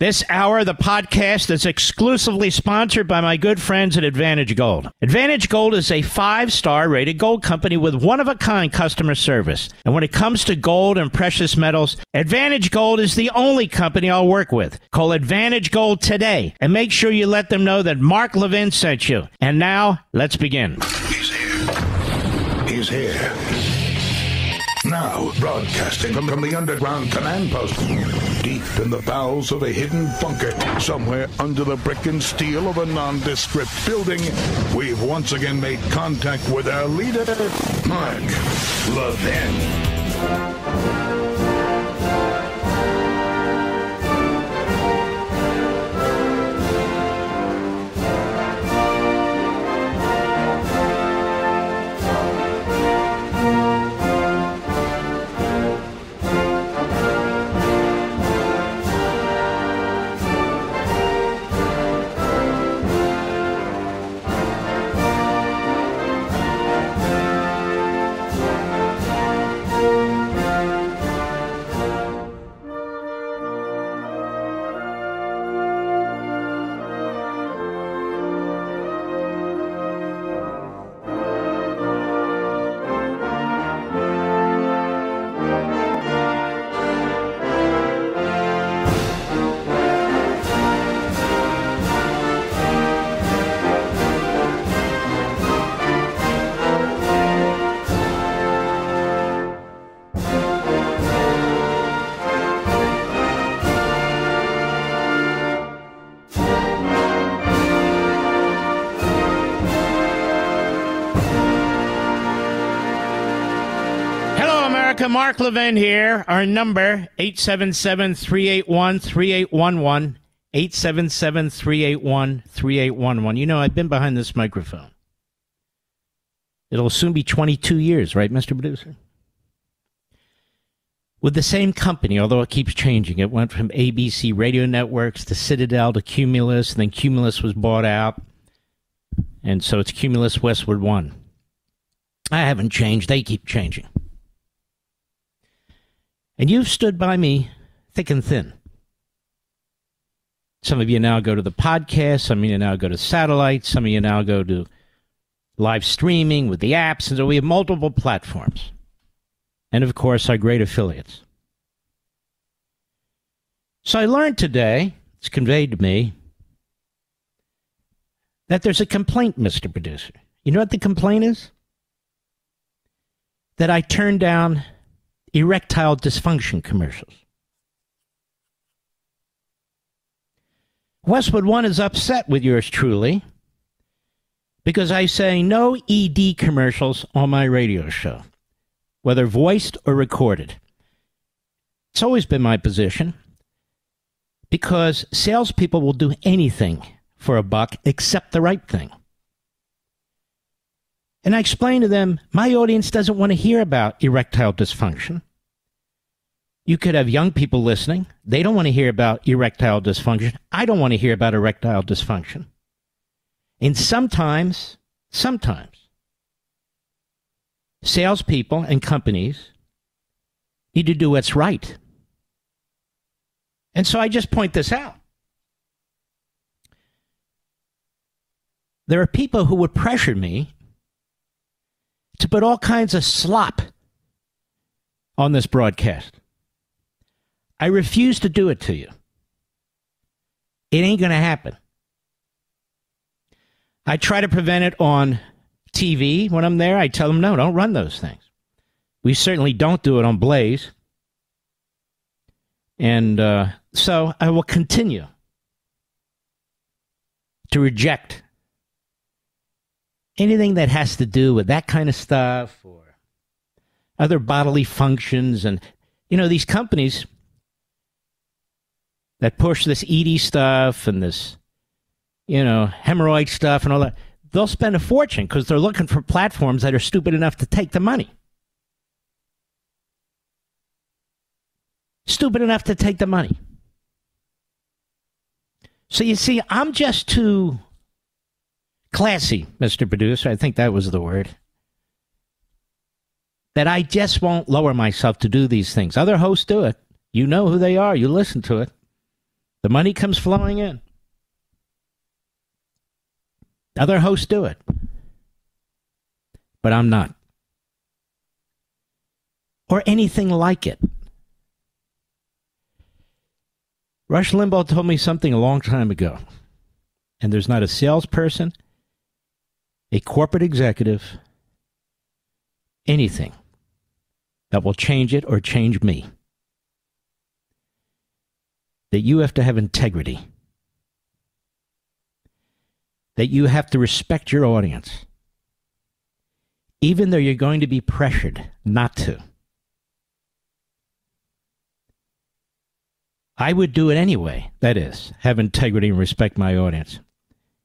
This hour, the podcast is exclusively sponsored by my good friends at Advantage Gold. Advantage Gold is a five star rated gold company with one of a kind customer service. And when it comes to gold and precious metals, Advantage Gold is the only company I'll work with. Call Advantage Gold today and make sure you let them know that Mark Levin sent you. And now, let's begin. He's here. He's here. Now, broadcasting from, the underground command post, deep in the bowels of a hidden bunker, somewhere under the brick and steel of a nondescript building, we've once again made contact with our leader, Mark Levin. Mark Levin here. Our number, 877-381-3811. 877-381-3811. You know, I've been behind this microphone. It'll soon be 22 years, right, Mr. Producer? With the same company, although it keeps changing. It went from ABC radio networks to Citadel to Cumulus, and then Cumulus was bought out. And so it's Cumulus Westwood One. I haven't changed. They keep changing. And you've stood by me thick and thin. Some of you now go to the podcast. Some of you now go to satellite. Some of you now go to live streaming with the apps. And so we have multiple platforms. And of course, our great affiliates. So I learned today, it's conveyed to me, that there's a complaint, Mr. Producer. You know what the complaint is? That I turned down erectile dysfunction commercials. Westwood One is upset with yours truly because I say no ED commercials on my radio show, whether voiced or recorded. It's always been my position because salespeople will do anything for a buck except the right thing. And I explain to them, my audience doesn't want to hear about erectile dysfunction. You could have young people listening. They don't want to hear about erectile dysfunction. I don't want to hear about erectile dysfunction. And sometimes, sometimes, salespeople and companies need to do what's right. And so I just point this out. There are people who would pressure me to put all kinds of slop on this broadcast. I refuse to do it to you. It ain't going to happen. I try to prevent it on TV when I'm there. I tell them, no, don't run those things. We certainly don't do it on Blaze. And uh, so I will continue to reject anything that has to do with that kind of stuff or other bodily functions and you know these companies that push this ED stuff and this you know hemorrhoid stuff and all that they'll spend a fortune because they're looking for platforms that are stupid enough to take the money. Stupid enough to take the money. So you see i'm just too classy, Mr. Producer. I think that was the word. That I just won't lower myself to do these things. Other hosts do it. You know who they are. You listen to it. The money comes flowing in. Other hosts do it. But I'm not. Or anything like it. Rush Limbaugh told me something a long time ago. And there's not a salesperson, a corporate executive, anything that will change it or change me. That you have to have integrity. That you have to respect your audience. Even though you're going to be pressured not to. I would do it anyway, that is, have integrity and respect my audience,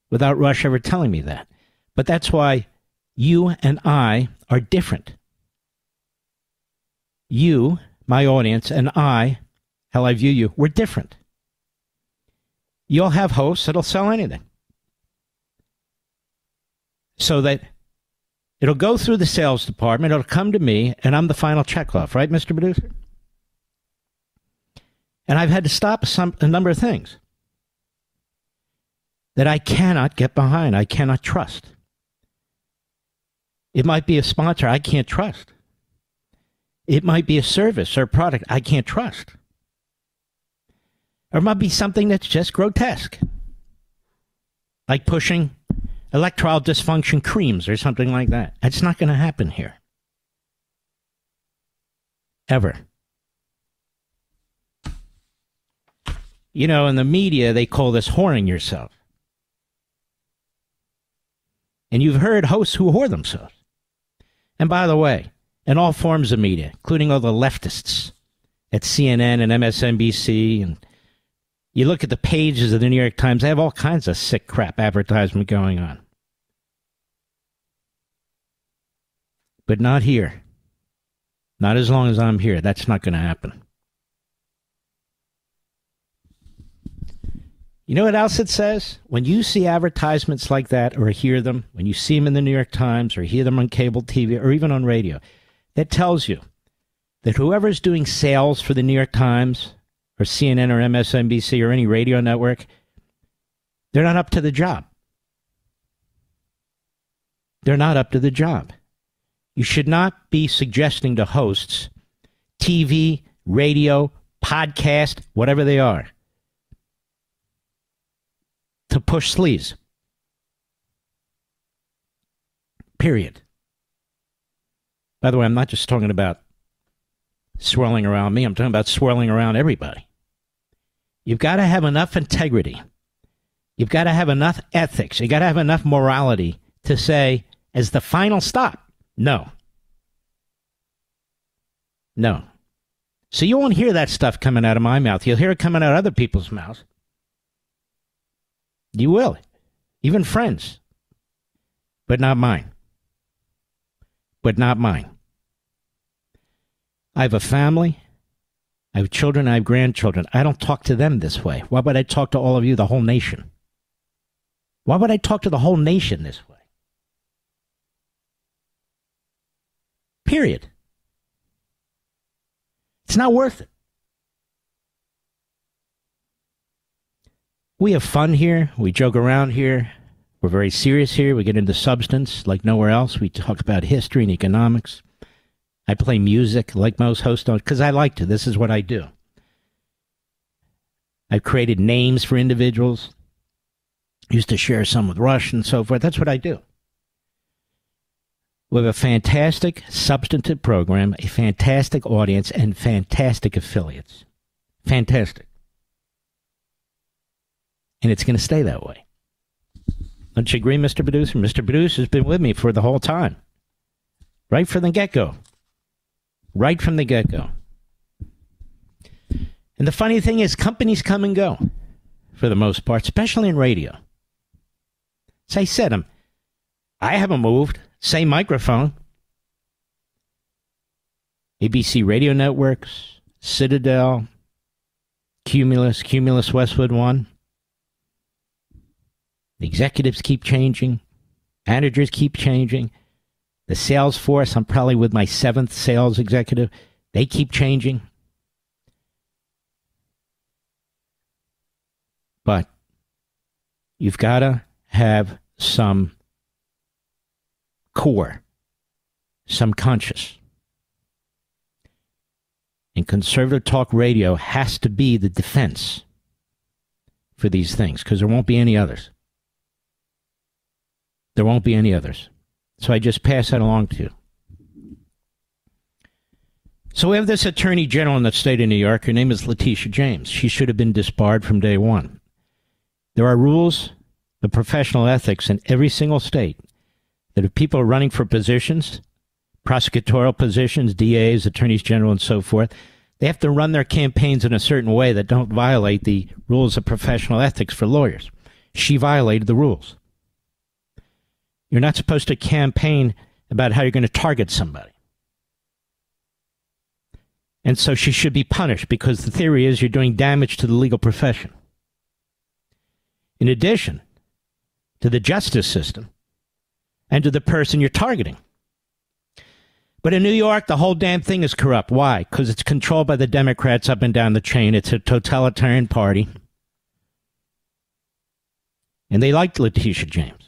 without Rush ever telling me that. But that's why you and I are different. You, my audience, and I, how I view you, we're different. You'll have hosts that'll sell anything. So that it'll go through the sales department, it'll come to me, and I'm the final checkoff, right, Mr. Producer? And I've had to stop some, a number of things that I cannot get behind, I cannot trust. It might be a sponsor I can't trust. It might be a service or product I can't trust. Or it might be something that's just grotesque, like pushing erectile dysfunction creams or something like that. That's not going to happen here. Ever. You know, in the media, they call this whoring yourself. And you've heard hosts who whore themselves. And by the way, in all forms of media, including all the leftists at CNN and MSNBC, and you look at the pages of the New York Times, they have all kinds of sick crap advertisement going on. But not here. Not as long as I'm here. That's not going to happen. You know what else it says? When you see advertisements like that or hear them, when you see them in the New York Times or hear them on cable TV or even on radio, that tells you that whoever's doing sales for the New York Times or CNN or MSNBC or any radio network, they're not up to the job. They're not up to the job. You should not be suggesting to hosts, TV, radio, podcast, whatever they are, to push sleaze. Period. By the way, I'm not just talking about swirling around me, I'm talking about swirling around everybody. You've got to have enough integrity. You've got to have enough ethics. You've got to have enough morality to say, as the final stop, no. No. So you won't hear that stuff coming out of my mouth. You'll hear it coming out of other people's mouths. You will. Even friends. But not mine. But not mine. I have a family. I have children. I have grandchildren. I don't talk to them this way. Why would I talk to all of you, the whole nation? Why would I talk to the whole nation this way? Period. It's not worth it. We have fun here. We joke around here. We're very serious here. We get into substance like nowhere else. We talk about history and economics. I play music like most hosts don't because I like to. This is what I do. I've created names for individuals. Used to share some with Rush and so forth. That's what I do. We have a fantastic substantive program, a fantastic audience, and fantastic affiliates. Fantastic. And it's going to stay that way. Don't you agree, Mr. Producer? Mr. Producer has been with me for the whole time. Right from the get go. Right from the get go. And the funny thing is, companies come and go for the most part, especially in radio. As I said, I'm, I haven't moved. Same microphone. ABC Radio Networks, Citadel, Cumulus, Cumulus Westwood One. Executives keep changing, managers keep changing. The sales force, I'm probably with my seventh sales executive, they keep changing. But you've got to have some core, some conscious. And conservative talk radio has to be the defense for these things because there won't be any others. There won't be any others. So I just pass that along to you. So we have this attorney general in the state of New York. Her name is Letitia James. She should have been disbarred from day one. There are rules of professional ethics in every single state that if people are running for positions, prosecutorial positions, DAs, attorneys general, and so forth, they have to run their campaigns in a certain way that don't violate the rules of professional ethics for lawyers. She violated the rules. You're not supposed to campaign about how you're going to target somebody. And so she should be punished because the theory is you're doing damage to the legal profession. In addition to the justice system and to the person you're targeting. But in New York, the whole damn thing is corrupt. Why? Because it's controlled by the Democrats up and down the chain. It's a totalitarian party. And they like Letitia James.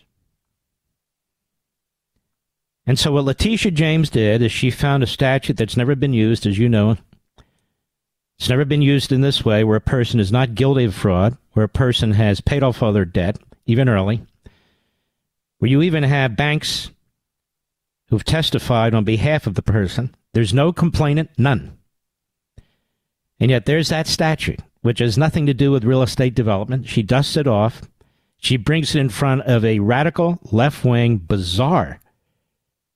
And so what Letitia James did is she found a statute that's never been used, as you know. It's never been used in this way, where a person is not guilty of fraud, where a person has paid off all their debt, even early, where you even have banks who've testified on behalf of the person. There's no complainant, none. And yet there's that statute, which has nothing to do with real estate development. She dusts it off. She brings it in front of a radical, left wing, bizarre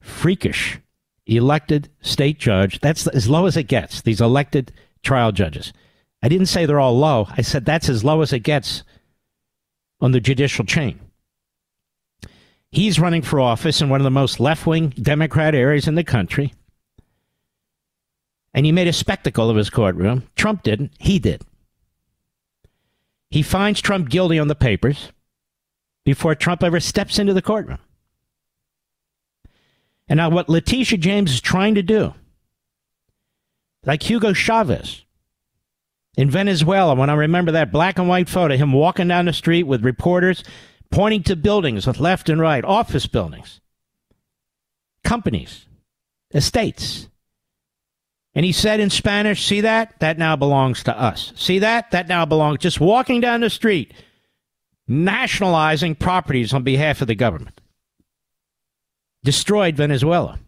freakish elected state judge. That's as low as it gets, these elected trial judges. I didn't say they're all low. I said that's as low as it gets on the judicial chain. He's running for office in one of the most left wing Democrat areas in the country. And he made a spectacle of his courtroom. Trump didn't. He did. He finds Trump guilty on the papers before Trump ever steps into the courtroom. And now, what Letitia James is trying to do, like Hugo Chavez in Venezuela, when I remember that black and white photo, him walking down the street with reporters pointing to buildings with left and right, office buildings, companies, estates. And he said in Spanish, see that? That now belongs to us. See that? That now belongs. Just walking down the street, nationalizing properties on behalf of the government destroyed Venezuela.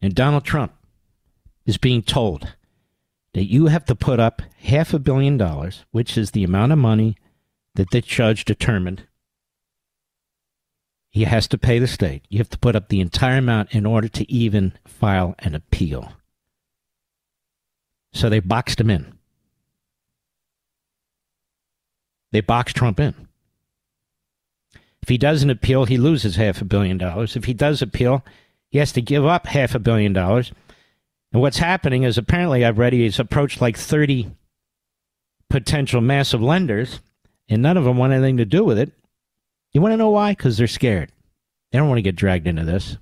And Donald Trump is being told that you have to put up half a billion dollars, which is the amount of money that the judge determined he has to pay the state. You have to put up the entire amount in order to even file an appeal. So they boxed him in. They boxed Trump in. If he doesn't appeal, he loses half a billion dollars. If he does appeal, he has to give up half a billion dollars. And what's happening is apparently I've read he's approached like 30 potential massive lenders, and none of them want anything to do with it. You want to know why? Because they're scared. They don't want to get dragged into this.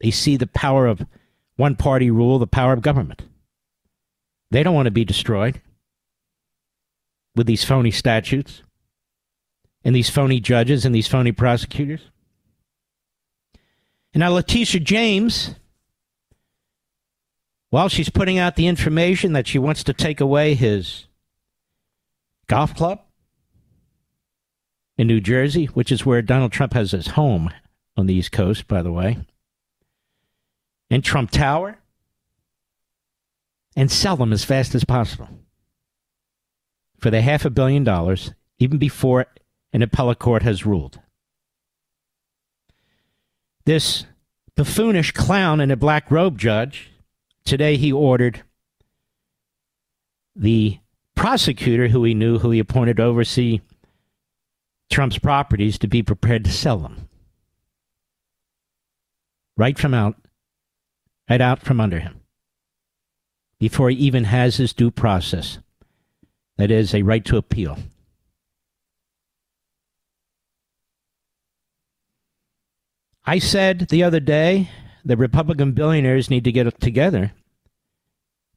They see the power of one party rule, the power of government. They don't want to be destroyed with these phony statutes and these phony judges and these phony prosecutors. And now Letitia James, while she's putting out the information that she wants to take away his golf club in New Jersey, which is where Donald Trump has his home on the East Coast, by the way, and Trump Tower, and sell them as fast as possible for the half a billion dollars, even before an appellate court has ruled. This buffoonish clown in a black robe judge, today he ordered the prosecutor who he knew, who he appointed to oversee Trump's properties, to be prepared to sell them. Right from out, right out from under him. Before he even has his due process. That is, a right to appeal. I said the other day the Republican billionaires need to get together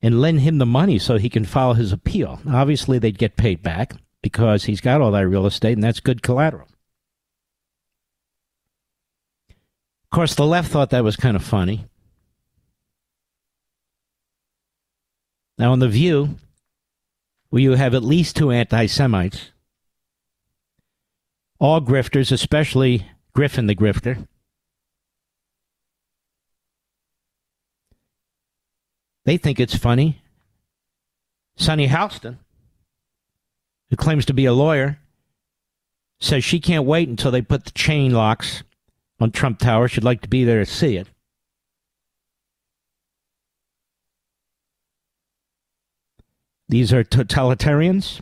and lend him the money so he can file his appeal. Obviously, they'd get paid back because he's got all that real estate and that's good collateral. Of course, the left thought that was kind of funny. Now, on The View, where you have at least two anti Semites, all grifters, especially Griffin the grifter, they think it's funny. Sunny Hostin, who claims to be a lawyer, says she can't wait until they put the chain locks on Trump Tower. She'd like to be there to see it. These are totalitarians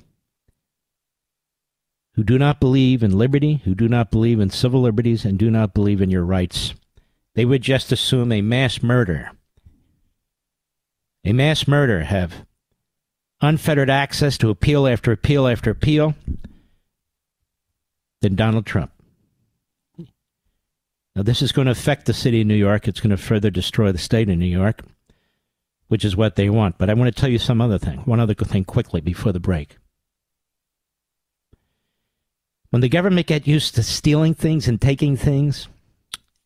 who do not believe in liberty, who do not believe in civil liberties, and do not believe in your rights. They would just assume a mass murder, a mass murder, have unfettered access to appeal after appeal after appeal than Donald Trump. Now, this is going to affect the city of New York. It's going to further destroy the state of New York which is what they want. But I want to tell you some other thing, one other thing quickly before the break. When the government get used to stealing things and taking things,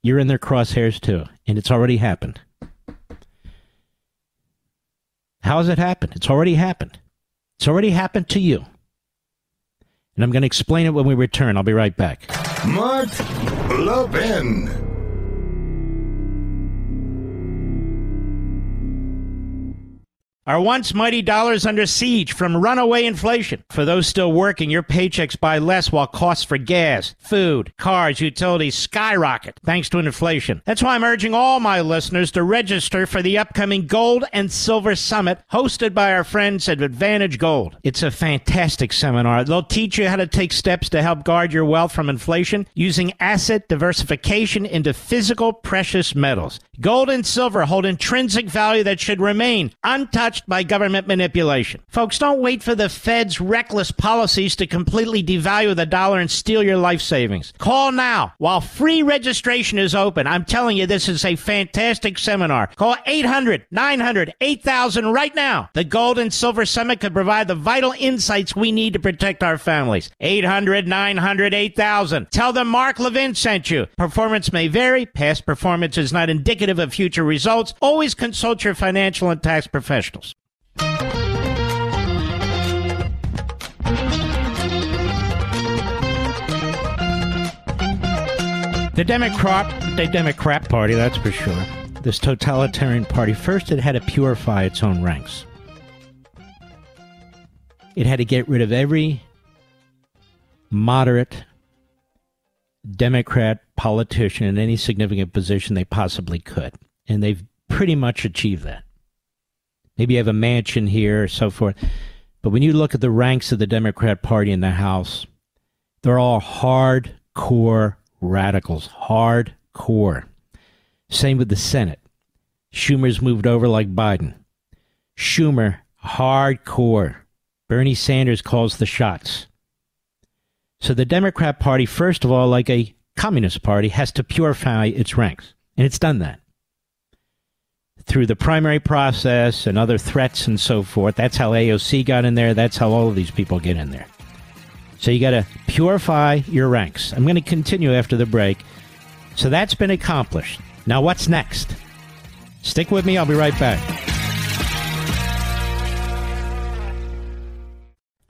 you're in their crosshairs too, and it's already happened. How has it happened? It's already happened. It's already happened to you. And I'm going to explain it when we return. I'll be right back. Mark Levin. Our once mighty dollars under siege from runaway inflation. For those still working, your paychecks buy less while costs for gas, food, cars, utilities skyrocket thanks to inflation. That's why I'm urging all my listeners to register for the upcoming Gold and Silver Summit hosted by our friends at Advantage Gold. It's a fantastic seminar. They'll teach you how to take steps to help guard your wealth from inflation using asset diversification into physical precious metals. Gold and silver hold intrinsic value that should remain untouched by government manipulation. Folks, don't wait for the Fed's reckless policies to completely devalue the dollar and steal your life savings. Call now while free registration is open. I'm telling you, this is a fantastic seminar. Call 800 900 8000 right now. The Gold and Silver Summit could provide the vital insights we need to protect our families. 800 900 8000. Tell them Mark Levin sent you. Performance may vary. Past performance is not indicative indicative of future results. Always consult your financial and tax professionals. The Democrat, the Democrat Party, that's for sure. This totalitarian party, first it had to purify its own ranks. It had to get rid of every moderate Democrat politician in any significant position they possibly could. And they've pretty much achieved that. Maybe you have a Manchin here or so forth. But when you look at the ranks of the Democrat Party in the House, they're all hardcore radicals. Hardcore. Same with the Senate. Schumer's moved over like Biden. Schumer, hardcore. Bernie Sanders calls the shots. So the Democrat Party, first of all, like a communist party, has to purify its ranks. And it's done that. Through the primary process and other threats and so forth. That's how AOC got in there. That's how all of these people get in there. So you got to purify your ranks. I'm going to continue after the break. So that's been accomplished. Now, what's next? Stick with me. I'll be right back.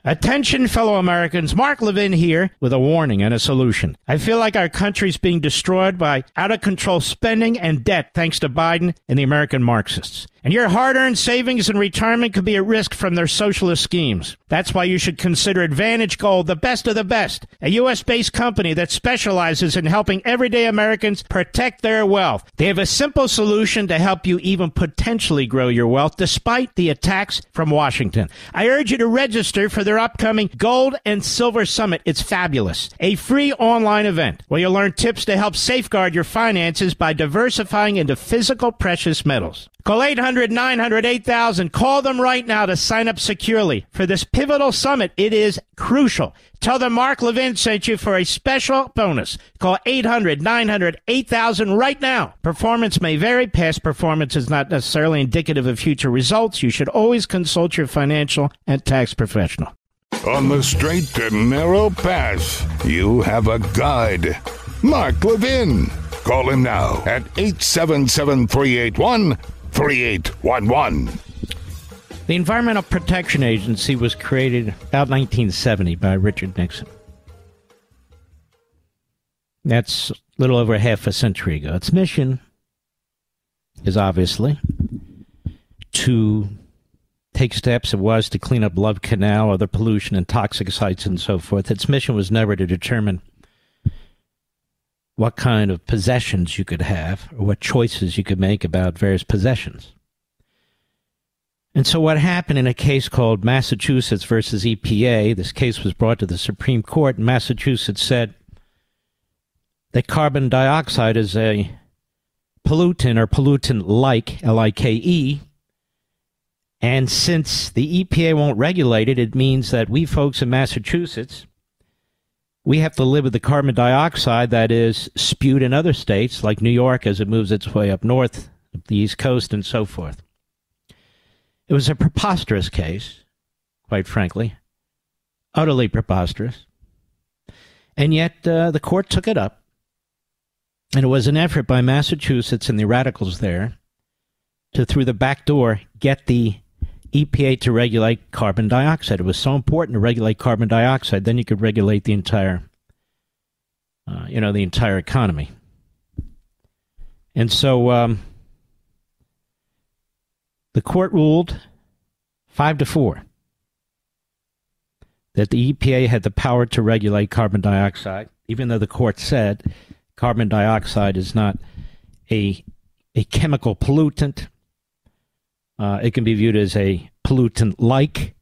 Attention, fellow Americans. Mark Levin here with a warning and a solution. I feel like our country's being destroyed by out of control spending and debt thanks to Biden and the American Marxists. And your hard earned savings and retirement could be at risk from their socialist schemes. That's why you should consider Advantage Gold, the best of the best, a U.S. based company that specializes in helping everyday Americans protect their wealth. They have a simple solution to help you even potentially grow your wealth despite the attacks from Washington. I urge you to register for their upcoming Gold and Silver Summit. It's fabulous. A free online event where you'll learn tips to help safeguard your finances by diversifying into physical precious metals. Call 800 900 8000. Call them right now to sign up securely for this pivotal summit. It is crucial. Tell them Mark Levin sent you for a special bonus. Call 800 900 8000 right now. Performance may vary. Past performance is not necessarily indicative of future results. You should always consult your financial and tax professional. On the straight and narrow path, you have a guide. Mark Levin. Call him now at 877 381 3811. The Environmental Protection Agency was created about 1970 by Richard Nixon. That's a little over half a century ago. Its mission is obviously to take steps it was to clean up Love Canal, other pollution and toxic sites and so forth. Its mission was never to determine what kind of possessions you could have or what choices you could make about various possessions. And so, what happened in a case called Massachusetts versus EPA, this case was brought to the Supreme Court, and Massachusetts said that carbon dioxide is a pollutant or pollutant like, L I K E. And since the EPA won't regulate it, it means that we folks in Massachusetts we have to live with the carbon dioxide that is spewed in other states like New York as it moves its way up north, the East Coast, and so forth. It was a preposterous case, quite frankly, utterly preposterous. And yet uh, the court took it up, and it was an effort by Massachusetts and the radicals there to, through the back door, get the EPA to regulate carbon dioxide. It was so important to regulate carbon dioxide, then you could regulate the entire, uh, you know, the entire economy. And so um, the court ruled five to four that the EPA had the power to regulate carbon dioxide, even though the court said carbon dioxide is not a a chemical pollutant uh, it can be viewed as a pollutant like,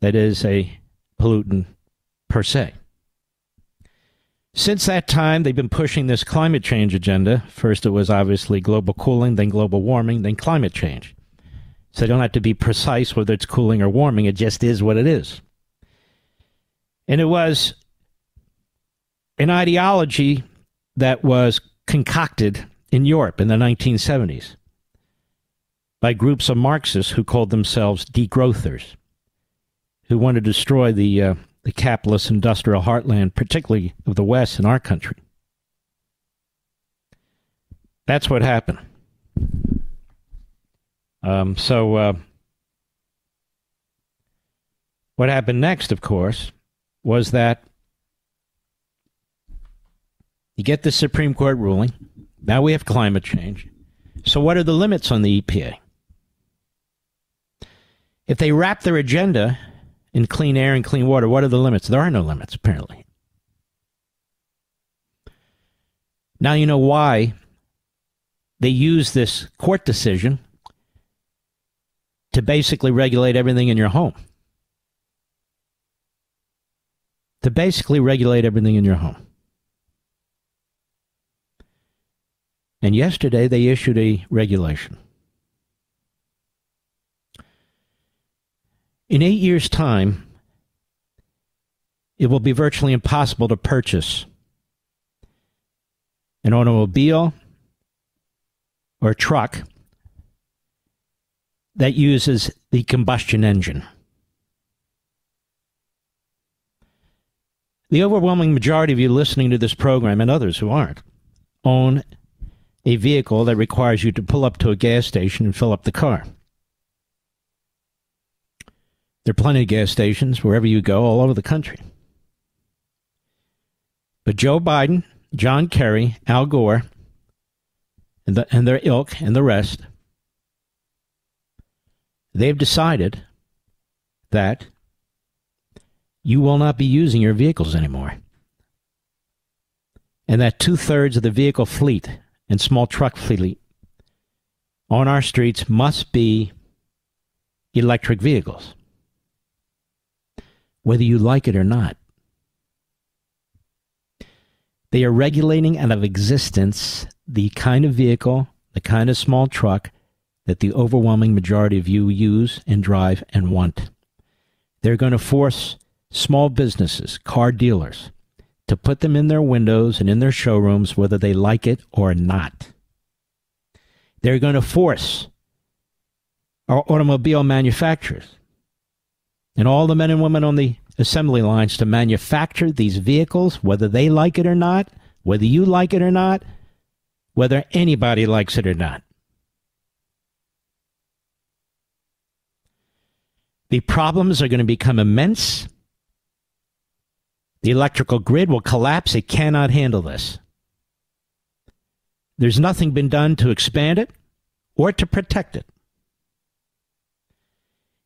that is, a pollutant per se. Since that time, they've been pushing this climate change agenda. First, it was obviously global cooling, then global warming, then climate change. So they don't have to be precise whether it's cooling or warming, it just is what it is. And it was an ideology that was concocted in Europe in the 1970s by groups of Marxists who called themselves degrowthers, who want to destroy the, uh, the capitalist industrial heartland, particularly of the West in our country. That's what happened. Um, so, uh, what happened next, of course, was that you get the Supreme Court ruling. Now we have climate change. So, what are the limits on the EPA? If they wrap their agenda in clean air and clean water, what are the limits? There are no limits, apparently. Now you know why they use this court decision to basically regulate everything in your home. To basically regulate everything in your home. And yesterday they issued a regulation. In eight years' time, it will be virtually impossible to purchase an automobile or truck that uses the combustion engine. The overwhelming majority of you listening to this program and others who aren't own a vehicle that requires you to pull up to a gas station and fill up the car. There are plenty of gas stations wherever you go, all over the country. But Joe Biden, John Kerry, Al Gore, and, the, and their ilk and the rest, they've decided that you will not be using your vehicles anymore. And that two thirds of the vehicle fleet and small truck fleet on our streets must be electric vehicles whether you like it or not. They are regulating out of existence the kind of vehicle, the kind of small truck that the overwhelming majority of you use and drive and want. They're going to force small businesses, car dealers, to put them in their windows and in their showrooms whether they like it or not. They're going to force our automobile manufacturers and all the men and women on the assembly lines to manufacture these vehicles, whether they like it or not, whether you like it or not, whether anybody likes it or not. The problems are going to become immense. The electrical grid will collapse. It cannot handle this. There's nothing been done to expand it or to protect it.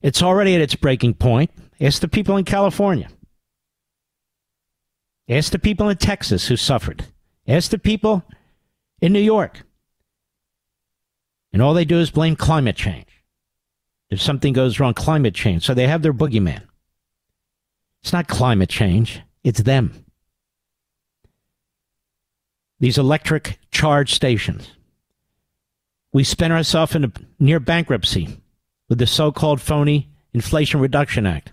It's already at its breaking point. Ask the people in California. Ask the people in Texas who suffered. Ask the people in New York. And all they do is blame climate change. If something goes wrong, climate change. So they have their boogeyman. It's not climate change, it's them. These electric charge stations. We spent ourselves in a near bankruptcy with the so called phony Inflation Reduction Act.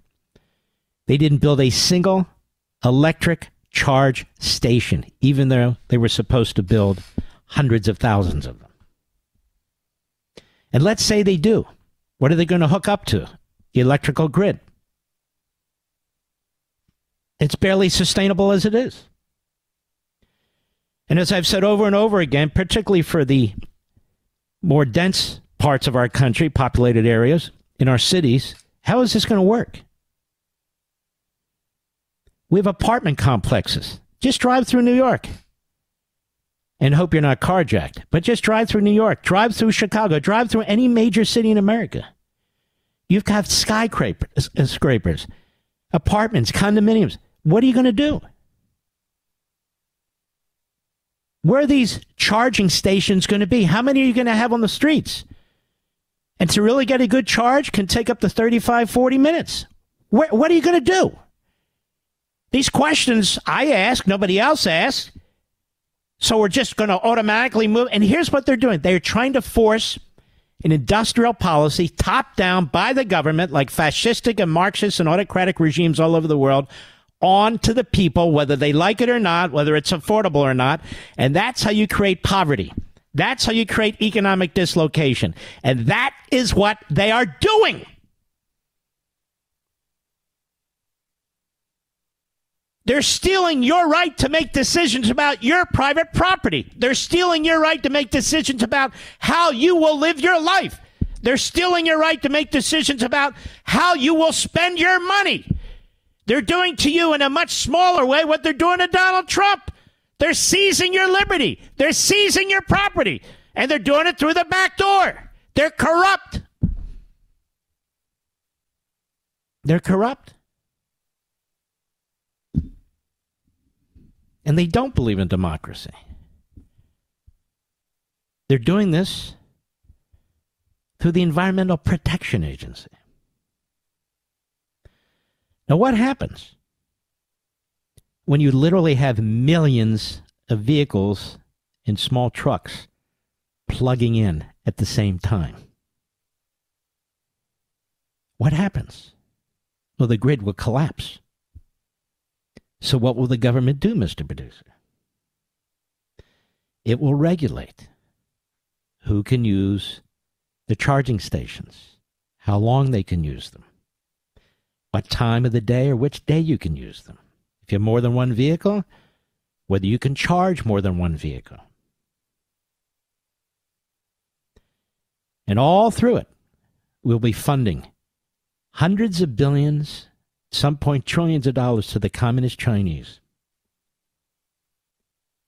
They didn't build a single electric charge station, even though they were supposed to build hundreds of thousands of them. And let's say they do. What are they going to hook up to? The electrical grid. It's barely sustainable as it is. And as I've said over and over again, particularly for the more dense parts of our country, populated areas, in our cities, how is this going to work? We have apartment complexes. Just drive through New York and hope you're not carjacked. But just drive through New York, drive through Chicago, drive through any major city in America. You've got skyscrapers, uh, scrapers, apartments, condominiums. What are you going to do? Where are these charging stations going to be? How many are you going to have on the streets? And to really get a good charge can take up to 35, 40 minutes. What are you going to do? These questions I ask, nobody else asks. So we're just going to automatically move. And here's what they're doing they're trying to force an industrial policy top down by the government, like fascistic and Marxist and autocratic regimes all over the world, on to the people, whether they like it or not, whether it's affordable or not. And that's how you create poverty. That's how you create economic dislocation. And that is what they are doing. They're stealing your right to make decisions about your private property. They're stealing your right to make decisions about how you will live your life. They're stealing your right to make decisions about how you will spend your money. They're doing to you in a much smaller way what they're doing to Donald Trump. They're seizing your liberty. They're seizing your property. And they're doing it through the back door. They're corrupt. They're corrupt. and they don't believe in democracy. They're doing this through the Environmental Protection Agency. Now, what happens when you literally have millions of vehicles and small trucks plugging in at the same time? What happens? Well, the grid will collapse. So, what will the government do, Mr. Producer? It will regulate who can use the charging stations, how long they can use them, what time of the day or which day you can use them. You have more than one vehicle, whether you can charge more than one vehicle. And all through it, we'll be funding hundreds of billions some point trillions of dollars to the communist Chinese.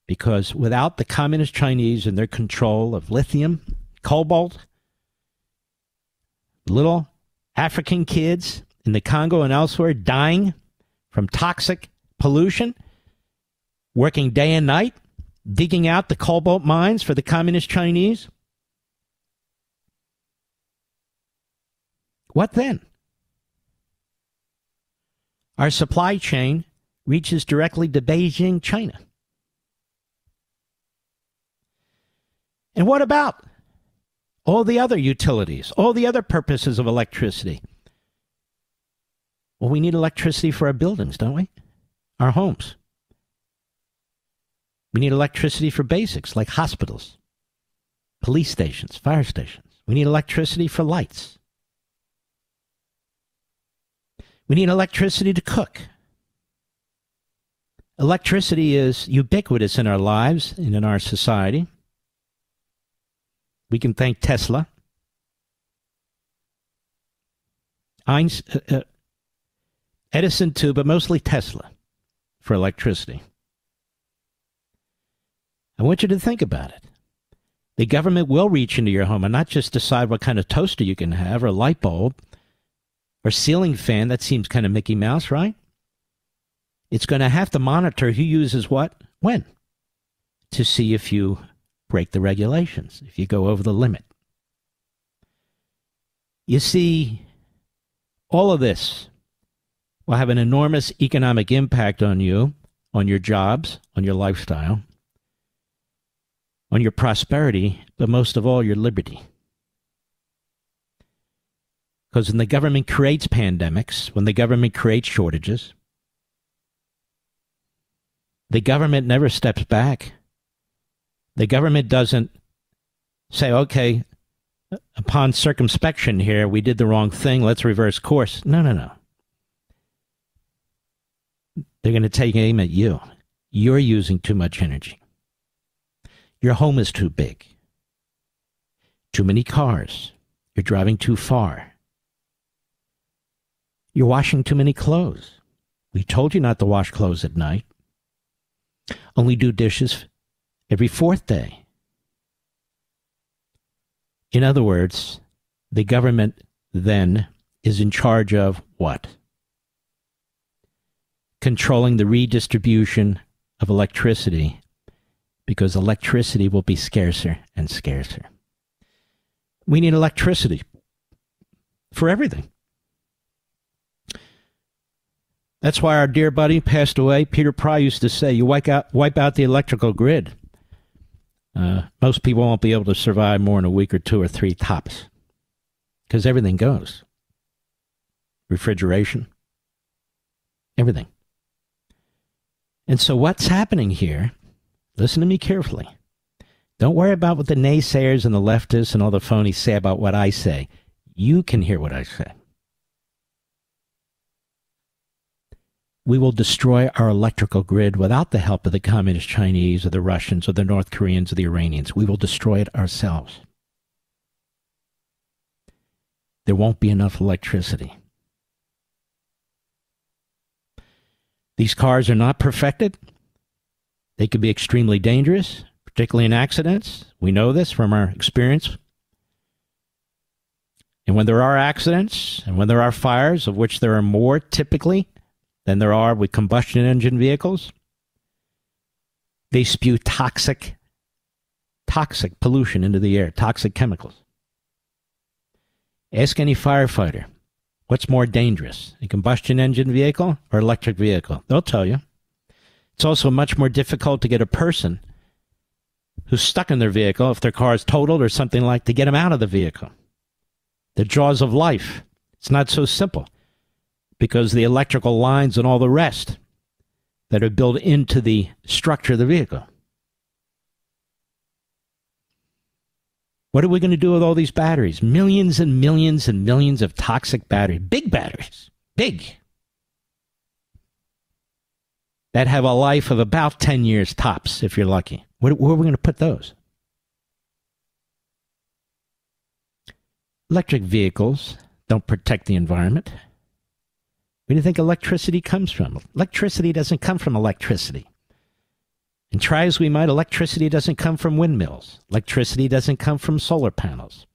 Because without the communist Chinese and their control of lithium, cobalt, little African kids in the Congo and elsewhere dying from toxic pollution, working day and night, digging out the cobalt mines for the communist Chinese. What then? Our supply chain reaches directly to Beijing, China. And what about all the other utilities, all the other purposes of electricity. Well, we need electricity for our buildings, don't we? Our homes. We need electricity for basics like hospitals, police stations, fire stations. We need electricity for lights. We need electricity to cook. Electricity is ubiquitous in our lives and in our society. We can thank Tesla. Einstein, uh, uh, Edison, too, but mostly Tesla for electricity. I want you to think about it. The government will reach into your home and not just decide what kind of toaster you can have or light bulb or ceiling fan. That seems kind of Mickey Mouse, right? It's going to have to monitor who uses what when to see if you break the regulations, if you go over the limit. You see, all of this will have an enormous economic impact on you, on your jobs, on your lifestyle, on your prosperity, but most of all, your liberty. Because when the government creates pandemics, when the government creates shortages, the government never steps back. The government doesn't say, okay, upon circumspection here, we did the wrong thing, let's reverse course. No, no, no. They're going to take aim at you. You're using too much energy. Your home is too big. Too many cars. You're driving too far. You're washing too many clothes. We told you not to wash clothes at night. Only do dishes every fourth day. In other words, the government then is in charge of what? Controlling the redistribution of electricity because electricity will be scarcer and scarcer. We need electricity for everything. That's why our dear buddy passed away. Peter Pry used to say, "You wipe out, wipe out the electrical grid. Uh, most people won't be able to survive more than a week or two or three tops, because everything goes. Refrigeration, everything. And so, what's happening here? Listen to me carefully. Don't worry about what the naysayers and the leftists and all the phonies say about what I say. You can hear what I say. we will destroy our electrical grid without the help of the communist Chinese or the Russians or the North Koreans or the Iranians. We will destroy it ourselves. There won't be enough electricity. These cars are not perfected. They can be extremely dangerous, particularly in accidents. We know this from our experience. And when there are accidents and when there are fires, of which there are more typically than there are with combustion engine vehicles. They spew toxic, toxic pollution into the air, toxic chemicals. Ask any firefighter what's more dangerous, a combustion engine vehicle or electric vehicle? They'll tell you. It's also much more difficult to get a person who's stuck in their vehicle, if their car is totaled or something like, to get them out of the vehicle. The jaws of life. It's not so simple because the electrical lines and all the rest that are built into the structure of the vehicle. What are we going to do with all these batteries? Millions and millions and millions of toxic batteries, big batteries, big, that have a life of about 10 years tops, if you're lucky. Where, where are we going to put those? Electric vehicles don't protect the environment. Where do you think electricity comes from? Electricity doesn't come from electricity. And try as we might, electricity doesn't come from windmills. Electricity doesn't come from solar panels.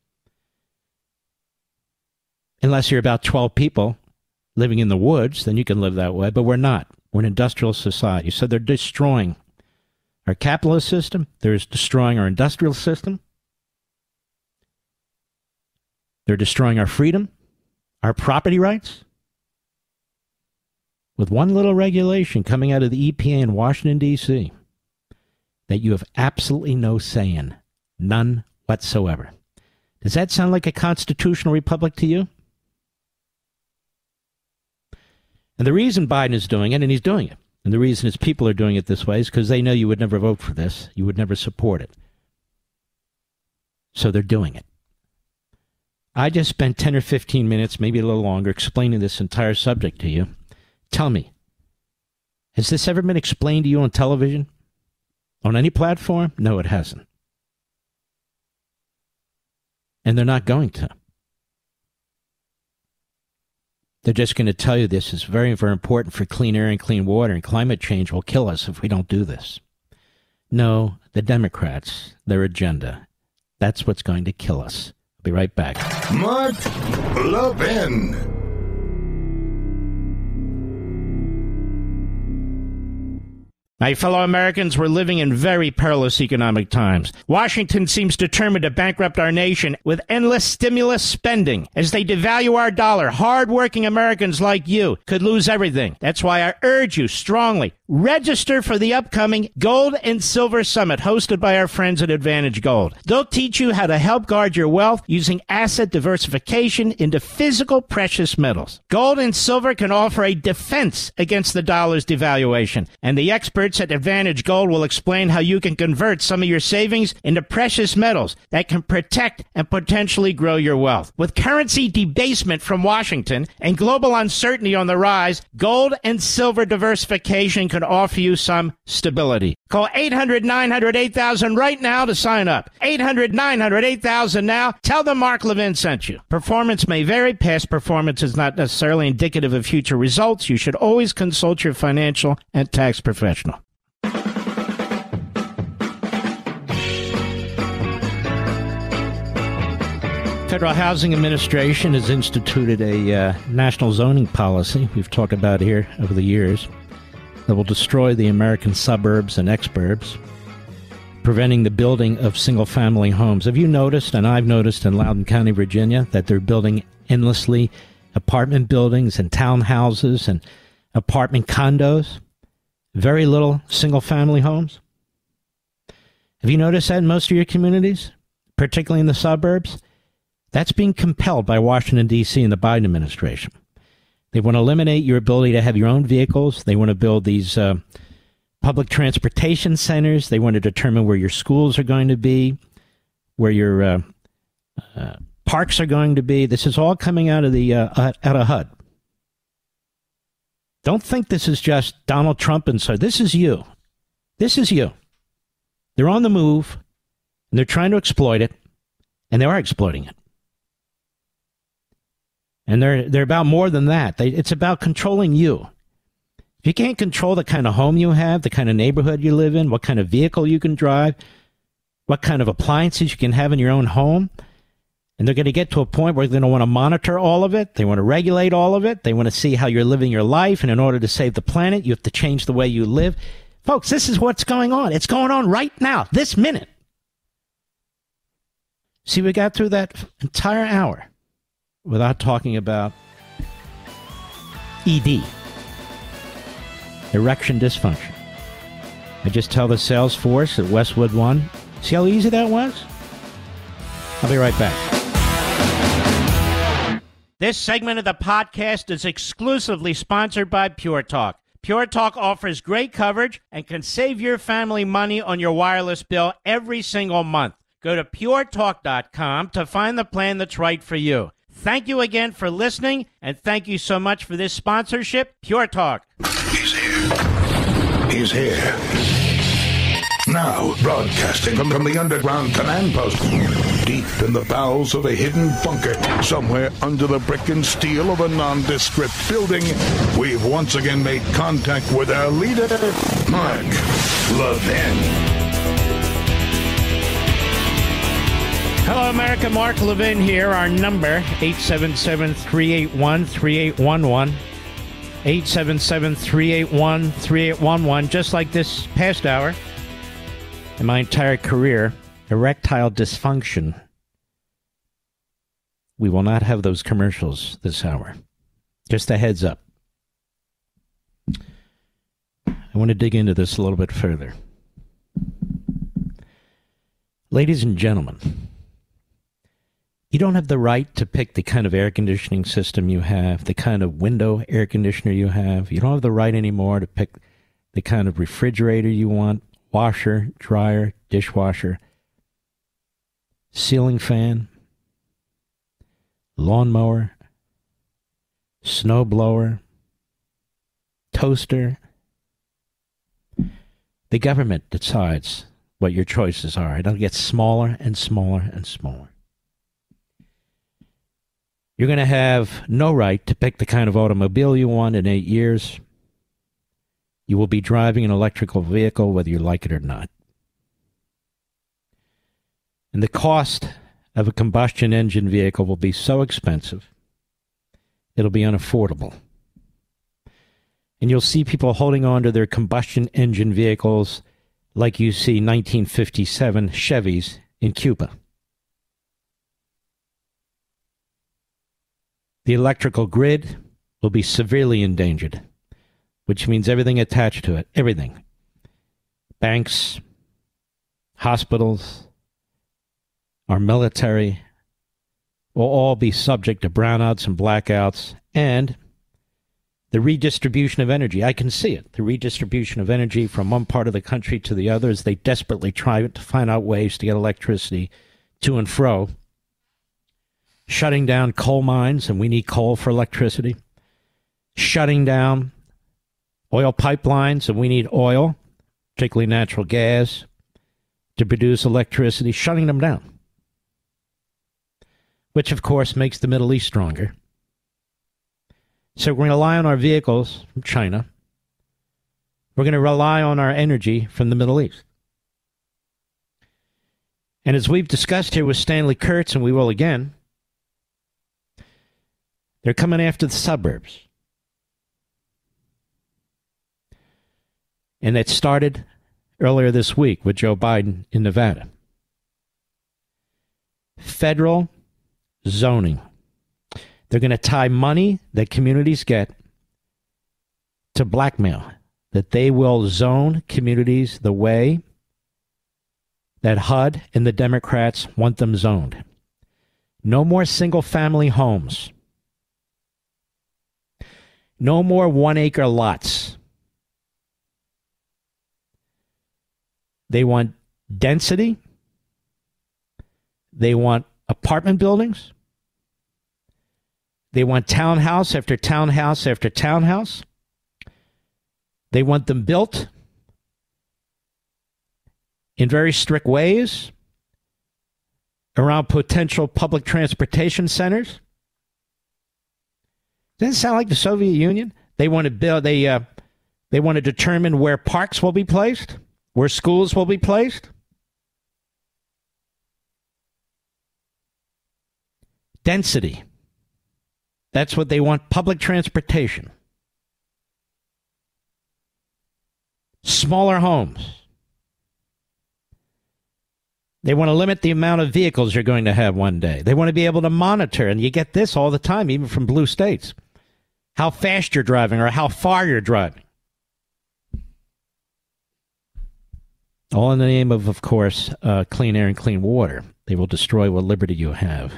Unless you're about 12 people living in the woods, then you can live that way, but we're not. We're an industrial society. So they're destroying our capitalist system, they're destroying our industrial system, they're destroying our freedom, our property rights with one little regulation coming out of the EPA in Washington, D.C., that you have absolutely no say in. None whatsoever. Does that sound like a constitutional republic to you? And the reason Biden is doing it, and he's doing it, and the reason his people are doing it this way is because they know you would never vote for this, you would never support it. So they're doing it. I just spent 10 or 15 minutes, maybe a little longer, explaining this entire subject to you. Tell me, has this ever been explained to you on television? On any platform? No, it hasn't. And they're not going to. They're just going to tell you this is very, very important for clean air and clean water, and climate change will kill us if we don't do this. No, the Democrats, their agenda, that's what's going to kill us. I'll be right back. Mark Levin. My fellow Americans, we're living in very perilous economic times. Washington seems determined to bankrupt our nation with endless stimulus spending. As they devalue our dollar, hardworking Americans like you could lose everything. That's why I urge you strongly register for the upcoming Gold and Silver Summit hosted by our friends at Advantage Gold. They'll teach you how to help guard your wealth using asset diversification into physical precious metals. Gold and silver can offer a defense against the dollar's devaluation, and the experts at Advantage Gold will explain how you can convert some of your savings into precious metals that can protect and potentially grow your wealth. With currency debasement from Washington and global uncertainty on the rise, gold and silver diversification can offer you some stability. Call 800 900 8000 right now to sign up. 800 900 8000 now. Tell them Mark Levin sent you. Performance may vary. Past performance is not necessarily indicative of future results. You should always consult your financial and tax professional. Federal Housing Administration has instituted a uh, national zoning policy we've talked about here over the years that will destroy the American suburbs and exurbs, preventing the building of single family homes. Have you noticed, and I've noticed in Loudoun County, Virginia, that they're building endlessly apartment buildings and townhouses and apartment condos? Very little single family homes? Have you noticed that in most of your communities, particularly in the suburbs? That's being compelled by Washington, D.C. and the Biden administration. They want to eliminate your ability to have your own vehicles. They want to build these uh, public transportation centers. They want to determine where your schools are going to be, where your uh, uh, parks are going to be. This is all coming out of the uh, out of HUD. Don't think this is just Donald Trump and so. This is you. This is you. They're on the move, and they're trying to exploit it, and they are exploiting it and they're they're about more than that. They, it's about controlling you. If you can't control the kind of home you have, the kind of neighborhood you live in, what kind of vehicle you can drive, what kind of appliances you can have in your own home, and they're going to get to a point where they're going to want to monitor all of it. They want to regulate all of it. They want to see how you're living your life. And in order to save the planet, you have to change the way you live. Folks, this is what's going on. It's going on right now, this minute. See, we got through that entire hour without talking about ED, erection dysfunction. I just tell the sales force at Westwood One, see how easy that was? I'll be right back. This segment of the podcast is exclusively sponsored by Pure Talk. Pure Talk offers great coverage and can save your family money on your wireless bill every single month. Go to puretalk.com to find the plan that's right for you. Thank you again for listening, and thank you so much for this sponsorship, Pure Talk. He's here. He's here. Now, broadcasting from, from the underground command post, deep in the bowels of a hidden bunker, somewhere under the brick and steel of a nondescript building, we've once again made contact with our leader, Mark Levin. Hello, America. Mark Levin here. Our number, 877-381-3811. 877-381-3811. Just like this past hour, in my entire career, erectile dysfunction. We will not have those commercials this hour. Just a heads up. I want to dig into this a little bit further. Ladies and gentlemen, You don't have the right to pick the kind of air conditioning system you have, the kind of window air conditioner you have. You don't have the right anymore to pick the kind of refrigerator you want, washer, dryer, dishwasher, ceiling fan, lawnmower, snowblower, toaster. The government decides what your choices are. It'll get smaller and smaller and smaller. You're going to have no right to pick the kind of automobile you want in eight years. You will be driving an electrical vehicle whether you like it or not. And the cost of a combustion engine vehicle will be so expensive, it'll be unaffordable. And you'll see people holding on to their combustion engine vehicles like you see 1957 Chevys in Cuba. The electrical grid will be severely endangered, which means everything attached to it, everything banks, hospitals, our military will all be subject to brownouts and blackouts and the redistribution of energy. I can see it. The redistribution of energy from one part of the country to the other as they desperately try to find out ways to get electricity to and fro shutting down coal mines, and we need coal for electricity, shutting down oil pipelines, and we need oil, particularly natural gas, to produce electricity, shutting them down. Which, of course, makes the Middle East stronger. So we're going to rely on our vehicles from China. We're going to rely on our energy from the Middle East. And as we've discussed here with Stanley Kurtz, and we will again, they're coming after the suburbs. And it started earlier this week with Joe Biden in Nevada. Federal zoning. They're going to tie money that communities get to blackmail, that they will zone communities the way that HUD and the Democrats want them zoned. No more single family homes. No more one acre lots. They want density. They want apartment buildings. They want townhouse after townhouse after townhouse. They want them built in very strict ways around potential public transportation centers. Doesn't sound like the Soviet Union? They want to build. They uh, they want to determine where parks will be placed, where schools will be placed. Density. That's what they want. Public transportation. Smaller homes. They want to limit the amount of vehicles you're going to have one day. They want to be able to monitor, and you get this all the time, even from blue states how fast you're driving or how far you're driving. All in the name of, of course, uh, clean air and clean water. They will destroy what liberty you have.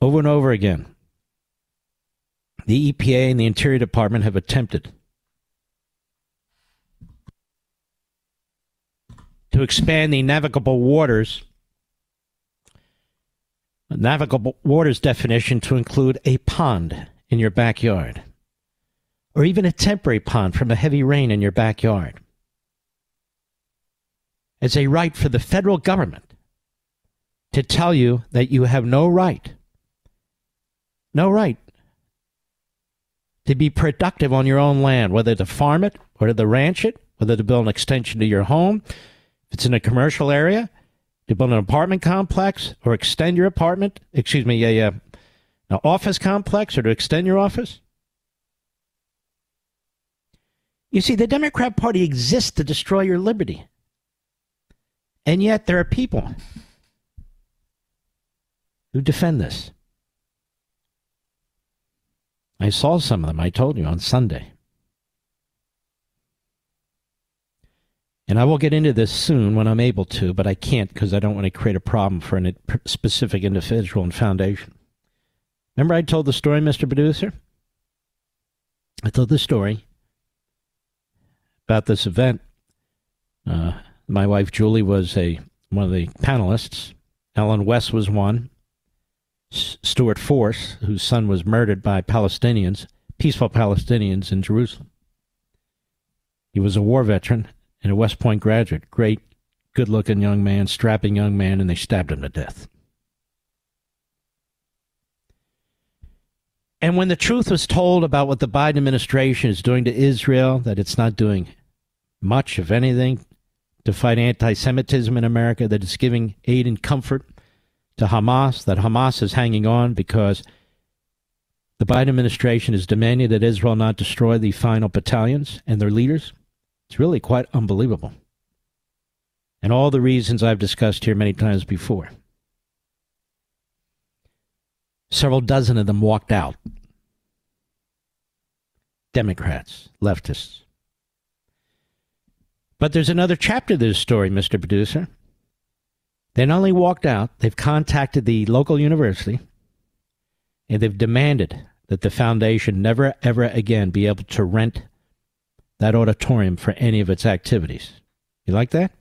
Over and over again, the EPA and the Interior Department have attempted to expand the navigable waters navigable waters definition to include a pond in your backyard, or even a temporary pond from a heavy rain in your backyard. It's a right for the federal government to tell you that you have no right, no right to be productive on your own land, whether to farm it whether to ranch it, whether to build an extension to your home, if it's in a commercial area, to build an apartment complex or extend your apartment, excuse me, a, a, an office complex or to extend your office? You see, the Democrat Party exists to destroy your liberty. And yet there are people who defend this. I saw some of them, I told you, on Sunday. And I will get into this soon when I'm able to, but I can't because I don't want to create a problem for a specific individual and foundation. Remember, I told the story, Mr. Producer? I told the story about this event. Uh, my wife Julie was a one of the panelists. Allen West was one. Stuart Force, whose son was murdered by Palestinians, peaceful Palestinians in Jerusalem. He was a war veteran and a West Point graduate. Great, good looking young man, strapping young man, and they stabbed him to death. And when the truth was told about what the Biden administration is doing to Israel, that it's not doing much, if anything, to fight anti Semitism in America, that it's giving aid and comfort to Hamas, that Hamas is hanging on because the Biden administration is demanding that Israel not destroy the final battalions and their leaders. It's really quite unbelievable. And all the reasons I've discussed here many times before. Several dozen of them walked out. Democrats, leftists. But there's another chapter to this story, Mr. Producer. They not only walked out, they've contacted the local university and they've demanded that the foundation never, ever again be able to rent that auditorium for any of its activities. You like that?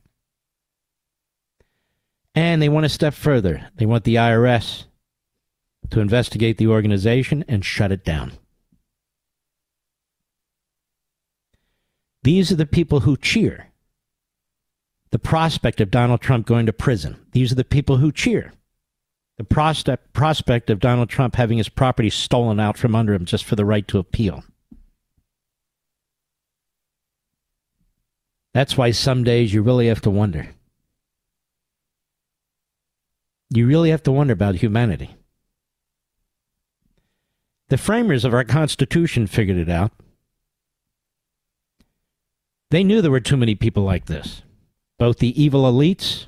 And they want a step further. They want the IRS to investigate the organization and shut it down. These are the people who cheer the prospect of Donald Trump going to prison. These are the people who cheer the prospect, prospect of Donald Trump having his property stolen out from under him just for the right to appeal. That's why some days you really have to wonder. You really have to wonder about humanity. The framers of our Constitution figured it out. They knew there were too many people like this, both the evil elites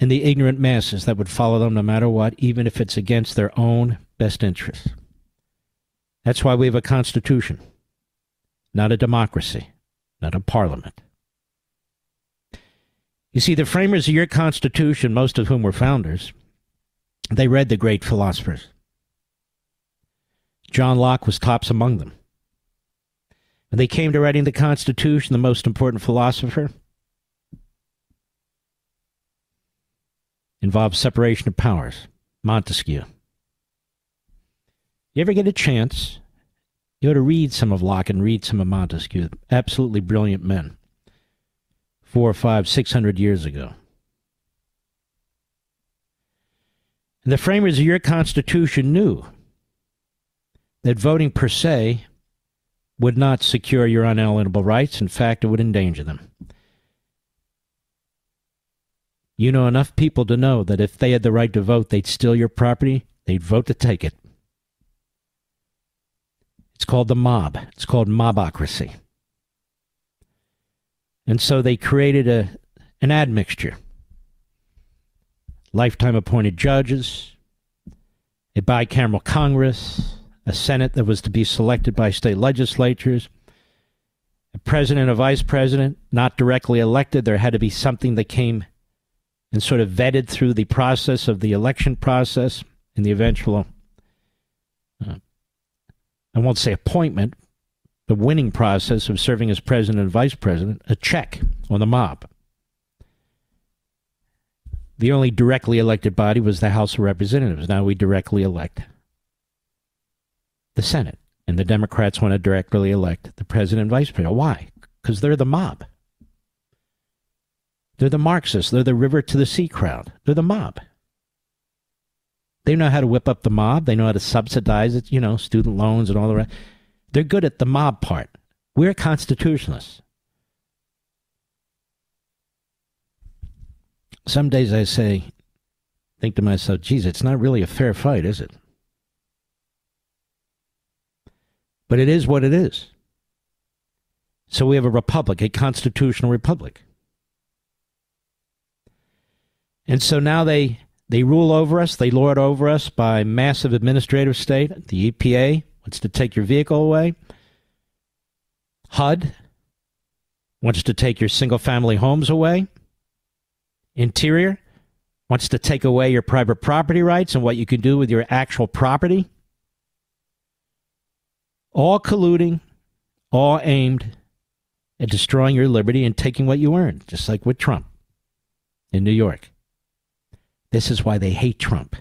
and the ignorant masses that would follow them no matter what, even if it's against their own best interests. That's why we have a constitution, not a democracy, not a parliament. You see, the framers of your constitution, most of whom were founders, they read the great philosophers. John Locke was tops among them. When they came to writing the Constitution, the most important philosopher involved separation of powers, Montesquieu. You ever get a chance, you ought to read some of Locke and read some of Montesquieu. Absolutely brilliant men. Four, five, six hundred years ago. And the framers of your Constitution knew that voting per se would not secure your unalienable rights. In fact, it would endanger them. You know enough people to know that if they had the right to vote, they'd steal your property, they'd vote to take it. It's called the mob. It's called mobocracy. And so they created a, an admixture lifetime appointed judges, a bicameral Congress, a Senate that was to be selected by state legislatures, a president, a vice president, not directly elected. There had to be something that came and sort of vetted through the process of the election process and the eventual, uh, I won't say appointment, the winning process of serving as president and vice president, a check on the mob. The only directly elected body was the House of Representatives. Now we directly elect the Senate. And the Democrats want to directly elect the president and vice president. Why? Because they're the mob. They're the Marxists. They're the river to the sea crowd. They're the mob. They know how to whip up the mob. They know how to subsidize it, you know, student loans and all the rest. They're good at the mob part. We're constitutionalists. Some days I say, think to myself, geez, it's not really a fair fight, is it? But it is what it is. So we have a republic, a constitutional republic. And so now they they rule over us, they lord over us by massive administrative state. The EPA wants to take your vehicle away. HUD wants to take your single family homes away. Interior wants to take away your private property rights and what you can do with your actual property. All colluding, all aimed at destroying your liberty and taking what you earned, just like with Trump in New York. This is why they hate Trump.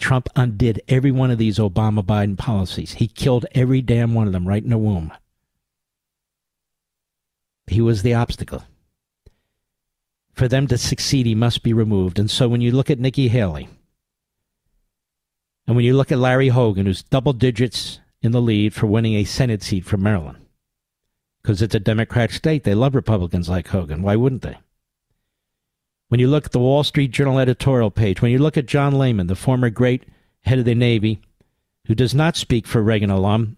Trump undid every one of these Obama Biden policies. He killed every damn one of them right in the womb. He was the obstacle. For them to succeed, he must be removed. And so when you look at Nikki Haley, and when you look at Larry Hogan, who's double digits in the lead for winning a Senate seat from Maryland, because it's a Democrat state, they love Republicans like Hogan. Why wouldn't they? When you look at the Wall Street Journal editorial page, when you look at John Lehman, the former great head of the Navy, who does not speak for Reagan alum,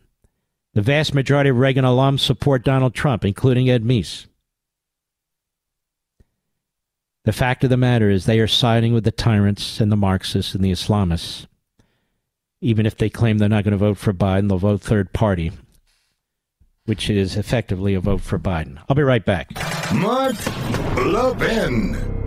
the vast majority of Reagan alums support Donald Trump, including Ed Meese. The fact of the matter is, they are siding with the tyrants and the Marxists and the Islamists. Even if they claim they're not going to vote for Biden, they'll vote third party, which is effectively a vote for Biden. I'll be right back. Mark Levin.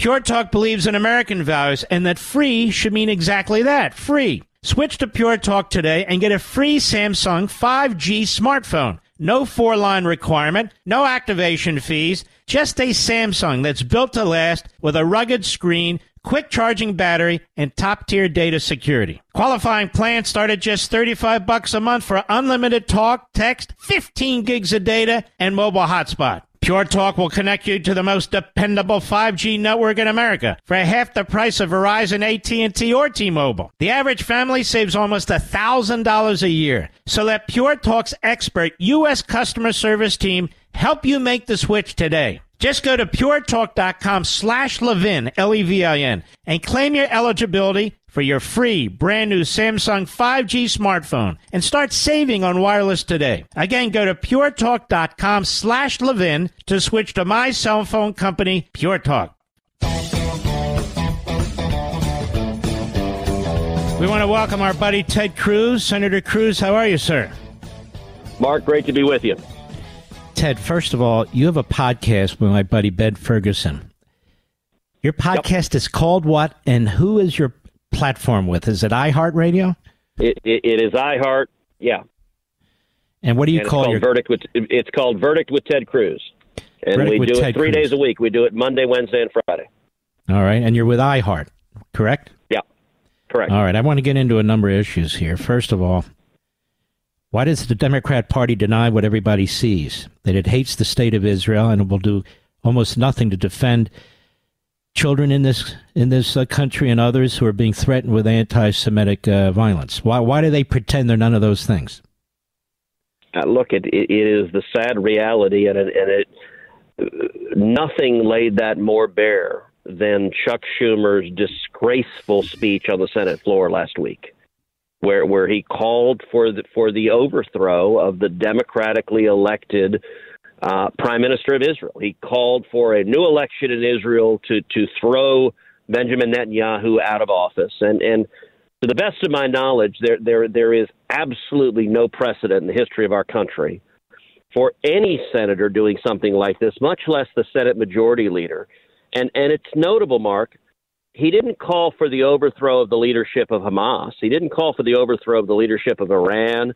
Pure Talk believes in American values and that free should mean exactly that free. Switch to Pure Talk today and get a free Samsung 5G smartphone. No four line requirement, no activation fees, just a Samsung that's built to last with a rugged screen, quick charging battery, and top tier data security. Qualifying plans start at just 35 bucks a month for unlimited talk, text, 15 gigs of data, and mobile hotspot. Pure Talk will connect you to the most dependable 5G network in America for half the price of Verizon, AT&T, or T-Mobile. The average family saves almost $1,000 a year. So let Pure Talk's expert U.S. customer service team help you make the switch today. Just go to puretalk.com slash Levin, L-E-V-I-N, and claim your eligibility for your free brand new Samsung 5G smartphone and start saving on wireless today. Again, go to puretalk.com slash Levin to switch to my cell phone company, Pure Talk. We want to welcome our buddy Ted Cruz. Senator Cruz, how are you, sir? Mark, great to be with you. Ted, first of all, you have a podcast with my buddy Ben Ferguson. Your podcast yep. is called what, and who is your platform with? Is it iHeartRadio? It, it, it is iHeart, yeah. And what do you and call your verdict? With, it's called Verdict with Ted Cruz, and verdict we do Ted it three Cruz. days a week. We do it Monday, Wednesday, and Friday. All right, and you're with iHeart, correct? Yeah, correct. All right, I want to get into a number of issues here. First of all, why does the Democrat Party deny what everybody sees? That it hates the state of Israel and will do almost nothing to defend children in this in this uh, country and others who are being threatened with anti-Semitic uh, violence? Why why do they pretend they're none of those things? Uh, look, it, it is the sad reality, and it, and it nothing laid that more bare than Chuck Schumer's disgraceful speech on the Senate floor last week, where where he called for the for the overthrow of the democratically elected uh, Prime Minister of Israel. He called for a new election in Israel to to throw Benjamin Netanyahu out of office. And and to the best of my knowledge, there there there is absolutely no precedent in the history of our country for any senator doing something like this, much less the Senate Majority Leader. And and it's notable, Mark. He didn't call for the overthrow of the leadership of Hamas. He didn't call for the overthrow of the leadership of Iran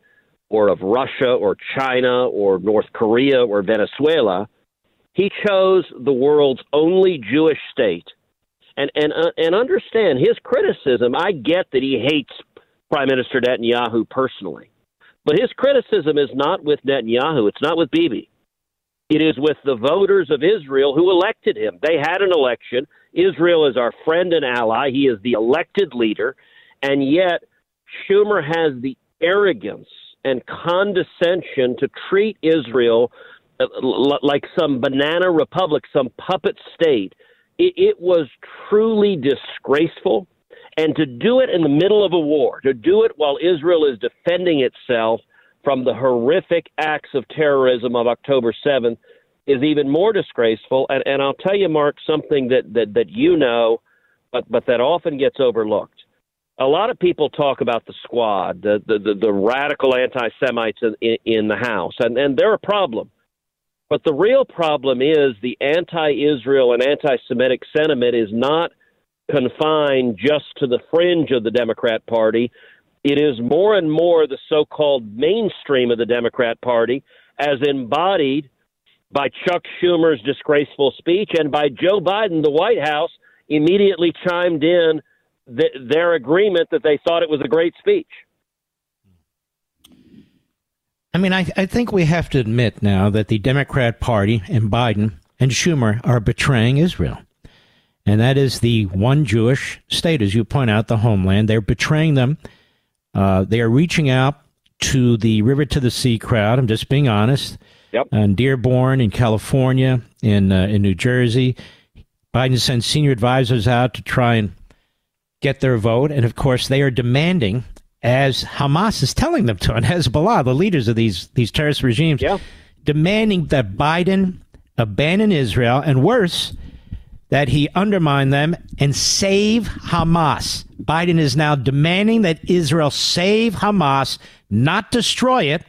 or of Russia or China or North Korea or Venezuela. He chose the world's only Jewish state. And and uh, and understand his criticism. I get that he hates Prime Minister Netanyahu personally. But his criticism is not with Netanyahu, it's not with Bibi. It is with the voters of Israel who elected him. They had an election. Israel is our friend and ally. He is the elected leader. And yet, Schumer has the arrogance and condescension to treat Israel uh, like some banana republic, some puppet state. It, it was truly disgraceful. And to do it in the middle of a war, to do it while Israel is defending itself from the horrific acts of terrorism of October 7th is even more disgraceful. And, and I'll tell you, Mark, something that, that, that you know, but, but that often gets overlooked. A lot of people talk about the squad, the the, the, the radical anti Semites in, in the House, and, and they're a problem. But the real problem is the anti Israel and anti Semitic sentiment is not confined just to the fringe of the Democrat Party. It is more and more the so called mainstream of the Democrat Party, as embodied by Chuck Schumer's disgraceful speech and by Joe Biden, the White House immediately chimed in th- their agreement that they thought it was a great speech. I mean, I, I think we have to admit now that the Democrat Party and Biden and Schumer are betraying Israel. And that is the one Jewish state, as you point out, the homeland. They're betraying them. Uh, they are reaching out to the River to the Sea crowd. I'm just being honest. Yep. In Dearborn, in California, in uh, in New Jersey, Biden sent senior advisors out to try and get their vote, and of course, they are demanding, as Hamas is telling them to, and Hezbollah, the leaders of these these terrorist regimes, yeah. demanding that Biden abandon Israel, and worse, that he undermine them and save Hamas. Biden is now demanding that Israel save Hamas, not destroy it,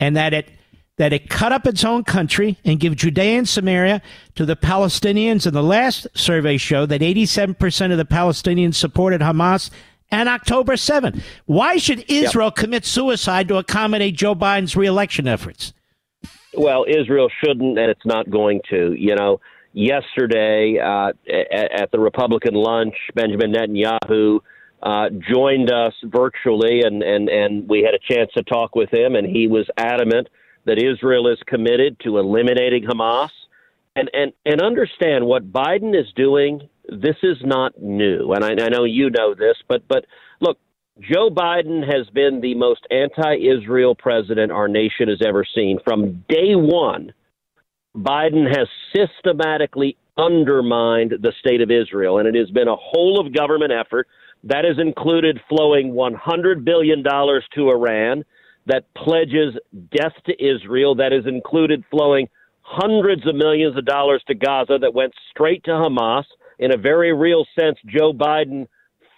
and that it that it cut up its own country and give Judea and Samaria to the Palestinians. And the last survey showed that 87% of the Palestinians supported Hamas and October 7th. Why should Israel yep. commit suicide to accommodate Joe Biden's reelection efforts? Well, Israel shouldn't, and it's not going to. You know, yesterday uh, at, at, the Republican lunch, Benjamin Netanyahu uh, joined us virtually, and, and, and we had a chance to talk with him, and he was adamant – that Israel is committed to eliminating Hamas. And, and, and understand what Biden is doing. This is not new. And I, I know you know this, but, but look, Joe Biden has been the most anti Israel president our nation has ever seen. From day one, Biden has systematically undermined the state of Israel, and it has been a whole of government effort that has included flowing $100 billion to Iran that pledges death to Israel, that has included flowing hundreds of millions of dollars to Gaza that went straight to Hamas. In a very real sense, Joe Biden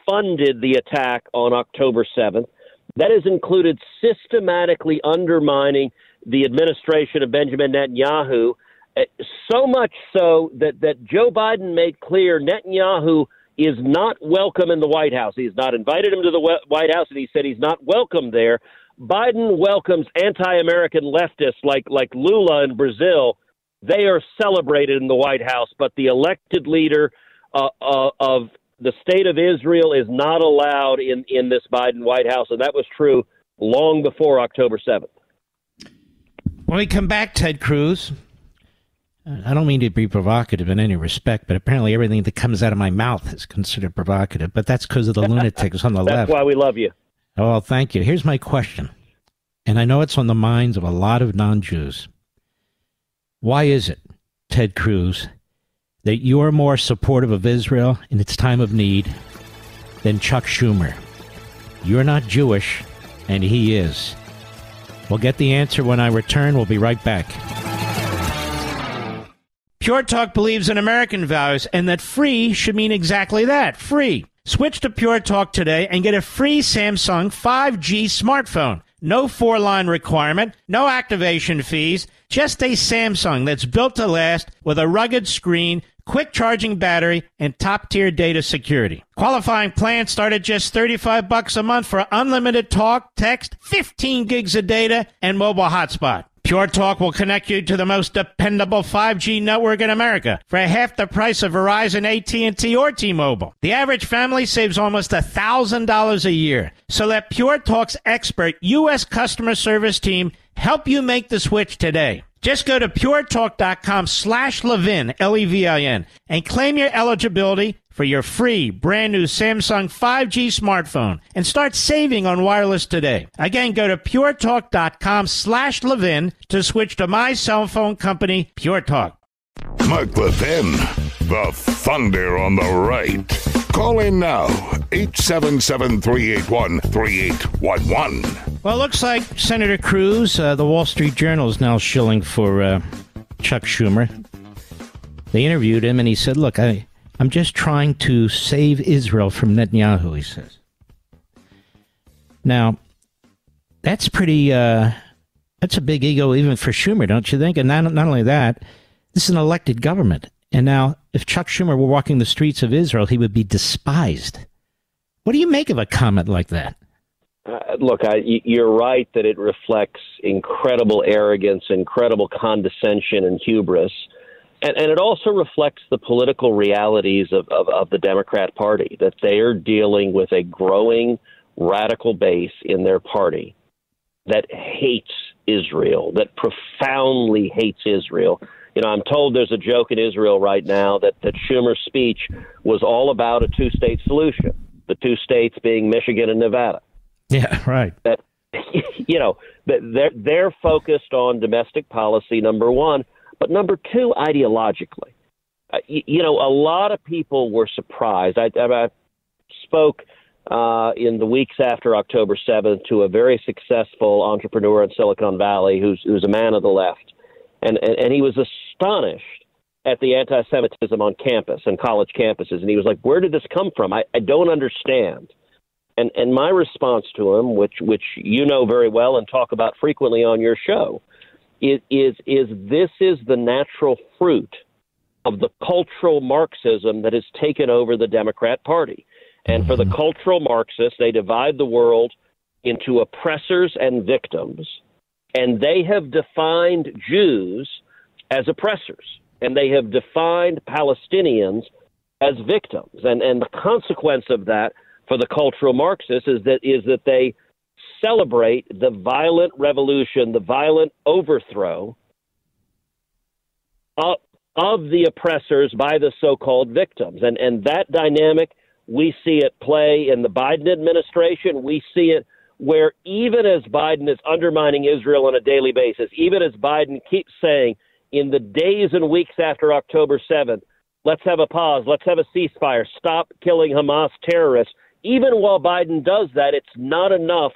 funded the attack on October 7th. That has included systematically undermining the administration of Benjamin Netanyahu, eh, so much so that, that Joe Biden made clear Netanyahu is not welcome in the White House. He's not invited him to the White House, and he said he's not welcome there. Biden welcomes anti-American leftists like like Lula in Brazil. They are celebrated in the White House, but the elected leader uh, uh, of the state of Israel is not allowed in in this Biden White House, and that was true long before October seventh. When we come back, Ted Cruz, I don't mean to be provocative in any respect, but apparently everything that comes out of my mouth is considered provocative. But that's because of the lunatics on the that's left. That's why we love you. Oh, well, thank you. Here's my question, and I know it's on the minds of a lot of non Jews. Why is it, Ted Cruz, that you are more supportive of Israel in its time of need than Chuck Schumer? You're not Jewish, and he is. We'll get the answer when I return. We'll be right back. Pure Talk believes in American values and that free should mean exactly that free. Switch to Pure Talk today and get a free Samsung 5G smartphone. No four line requirement, no activation fees, just a Samsung that's built to last with a rugged screen, quick charging battery, and top tier data security. Qualifying plans start at just 35 bucks a month for unlimited talk, text, 15 gigs of data, and mobile hotspot. Pure Talk will connect you to the most dependable 5G network in America for half the price of Verizon, AT&T, or T-Mobile. The average family saves almost $1,000 a year. So let Pure Talk's expert U.S. customer service team help you make the switch today. Just go to puretalk.com slash Levin, L-E-V-I-N, and claim your eligibility for your free brand new Samsung 5G smartphone and start saving on wireless today. Again, go to puretalk.com slash Levin to switch to my cell phone company, Pure Talk. Mark Levin, the thunder on the right. Call in now, 877 381 3811. Well, it looks like Senator Cruz, uh, the Wall Street Journal, is now shilling for uh, Chuck Schumer. They interviewed him, and he said, Look, I I'm just trying to save Israel from Netanyahu, he says. Now, that's pretty. Uh, that's a big ego, even for Schumer, don't you think? And not, not only that, this is an elected government. And now, if Chuck Schumer were walking the streets of Israel, he would be despised. What do you make of a comment like that? Uh, look, I, you're right that it reflects incredible arrogance, incredible condescension, and hubris. And, and it also reflects the political realities of, of, of the Democrat Party, that they are dealing with a growing radical base in their party that hates Israel, that profoundly hates Israel. You know, I'm told there's a joke in Israel right now that, that Schumer's speech was all about a two state solution, the two states being Michigan and Nevada. Yeah, right. That you know, they're they're focused on domestic policy number 1, but number 2 ideologically. Uh, you, you, know, a lot of people were surprised. I, I spoke uh, in the weeks after October 7th to a very successful entrepreneur in Silicon Valley who's, who's a man of the left. And, and, and he was astonished at the anti Semitism on campus and college campuses. And he was like, Where did this come from? I, I don't understand. And, and my response to him, which, which you know very well and talk about frequently on your show, is, is, is this is the natural fruit of the cultural Marxism that has taken over the Democrat Party and for the mm-hmm. cultural Marxists, they divide the world into oppressors and victims. And they have defined Jews as oppressors. And they have defined Palestinians as victims. And, and the consequence of that for the cultural Marxists is that, is that they celebrate the violent revolution, the violent overthrow of, of the oppressors by the so called victims. And, and that dynamic – we see it play in the Biden administration. We see it where even as Biden is undermining Israel on a daily basis, even as Biden keeps saying in the days and weeks after October 7th, let's have a pause, let's have a ceasefire, stop killing Hamas terrorists. Even while Biden does that, it's not enough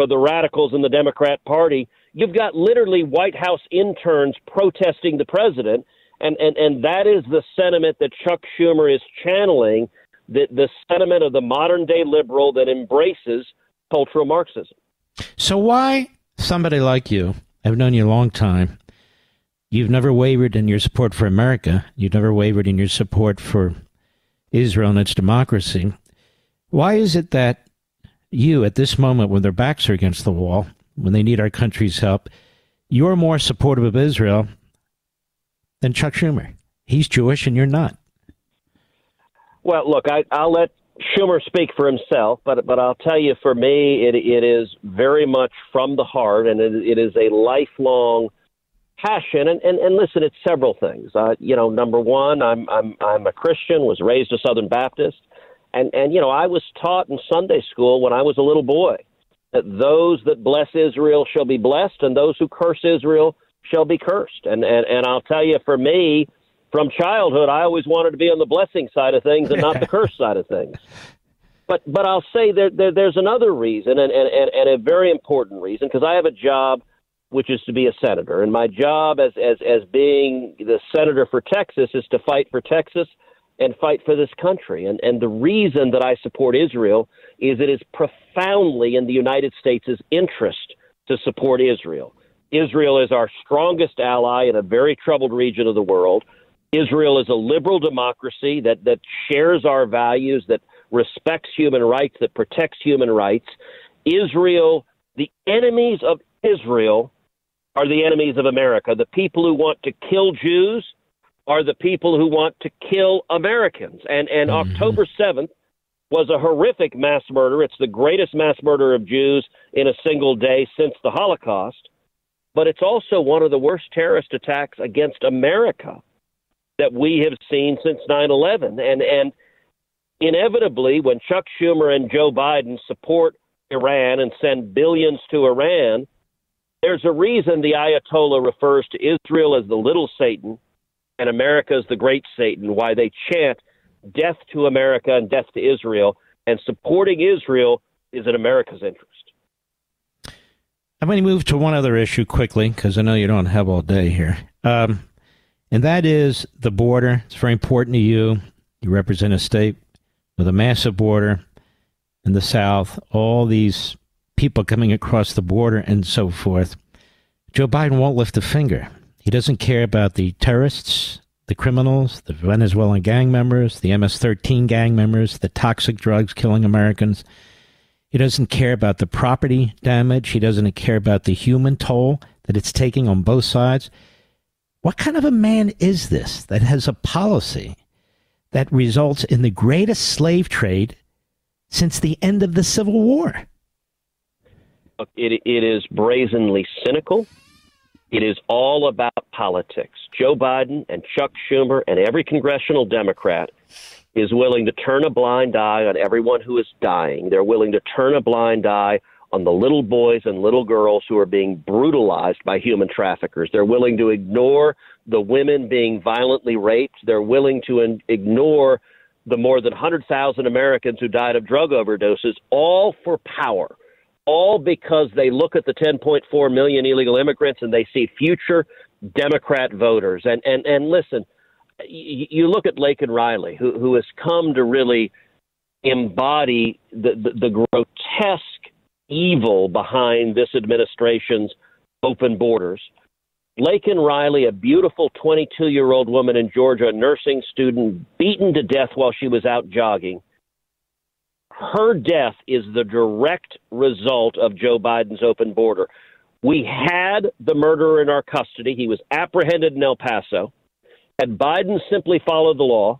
for the radicals in the Democrat Party. You've got literally White House interns protesting the president, and, and, and that is the sentiment that Chuck Schumer is channeling the, the sentiment of the modern day liberal that embraces cultural Marxism. So, why somebody like you, I've known you a long time, you've never wavered in your support for America, you've never wavered in your support for Israel and its democracy. Why is it that you, at this moment when their backs are against the wall, when they need our country's help, you're more supportive of Israel than Chuck Schumer? He's Jewish and you're not. Well, look, I, I'll let Schumer speak for himself, but but I'll tell you, for me, it it is very much from the heart, and it, it is a lifelong passion. And, and and listen, it's several things. Uh, you know, number one, I'm I'm I'm a Christian, was raised a Southern Baptist, and and you know, I was taught in Sunday school when I was a little boy that those that bless Israel shall be blessed, and those who curse Israel shall be cursed. And and and I'll tell you, for me from childhood, I always wanted to be on the blessing side of things and not the curse side of things. But but I'll say that there, there's another reason, and, and, and a very important reason, because I have a job which is to be a senator, and my job as as as being the senator for Texas is to fight for Texas and fight for this country. And and the reason that I support Israel is it is profoundly in the United States' interest to support Israel. Israel is our strongest ally in a very troubled region of the world. Israel is a liberal democracy that, that shares our values, that respects human rights, that protects human rights. Israel, the enemies of Israel are the enemies of America. The people who want to kill Jews are the people who want to kill Americans. And, and mm-hmm. October 7th was a horrific mass murder. It's the greatest mass murder of Jews in a single day since the Holocaust. But it's also one of the worst terrorist attacks against America that we have seen since 9/11 and and inevitably when Chuck Schumer and Joe Biden support Iran and send billions to Iran there's a reason the ayatollah refers to Israel as the little satan and America as the great satan why they chant death to America and death to Israel and supporting Israel is in America's interest I'm going to move to one other issue quickly because I know you don't have all day here. Um, and that is the border. It's very important to you. You represent a state with a massive border in the South. All these people coming across the border and so forth, Joe Biden won't lift a finger. He doesn't care about the terrorists, the criminals, the Venezuelan gang members, the MS 13 gang members, the toxic drugs killing Americans. He doesn't care about the property damage. He doesn't care about the human toll that it's taking on both sides. What kind of a man is this that has a policy that results in the greatest slave trade since the end of the Civil War? It, it is brazenly cynical. It is all about politics. Joe Biden and Chuck Schumer and every congressional Democrat is willing to turn a blind eye on everyone who is dying. They're willing to turn a blind eye on the little boys and little girls who are being brutalized by human traffickers. They're willing to ignore the women being violently raped. They're willing to in- ignore the more than 100,000 Americans who died of drug overdoses, all for power, all because they look at the 10.4 million illegal immigrants and they see future Democrat voters. And, and, and listen, you look at Laken Riley, who, who has come to really embody the, the, the grotesque evil behind this administration's open borders. Laken Riley, a beautiful 22 year old woman in Georgia, a nursing student, beaten to death while she was out jogging. Her death is the direct result of Joe Biden's open border. We had the murderer in our custody. He was apprehended in El Paso. Had Biden simply followed the law,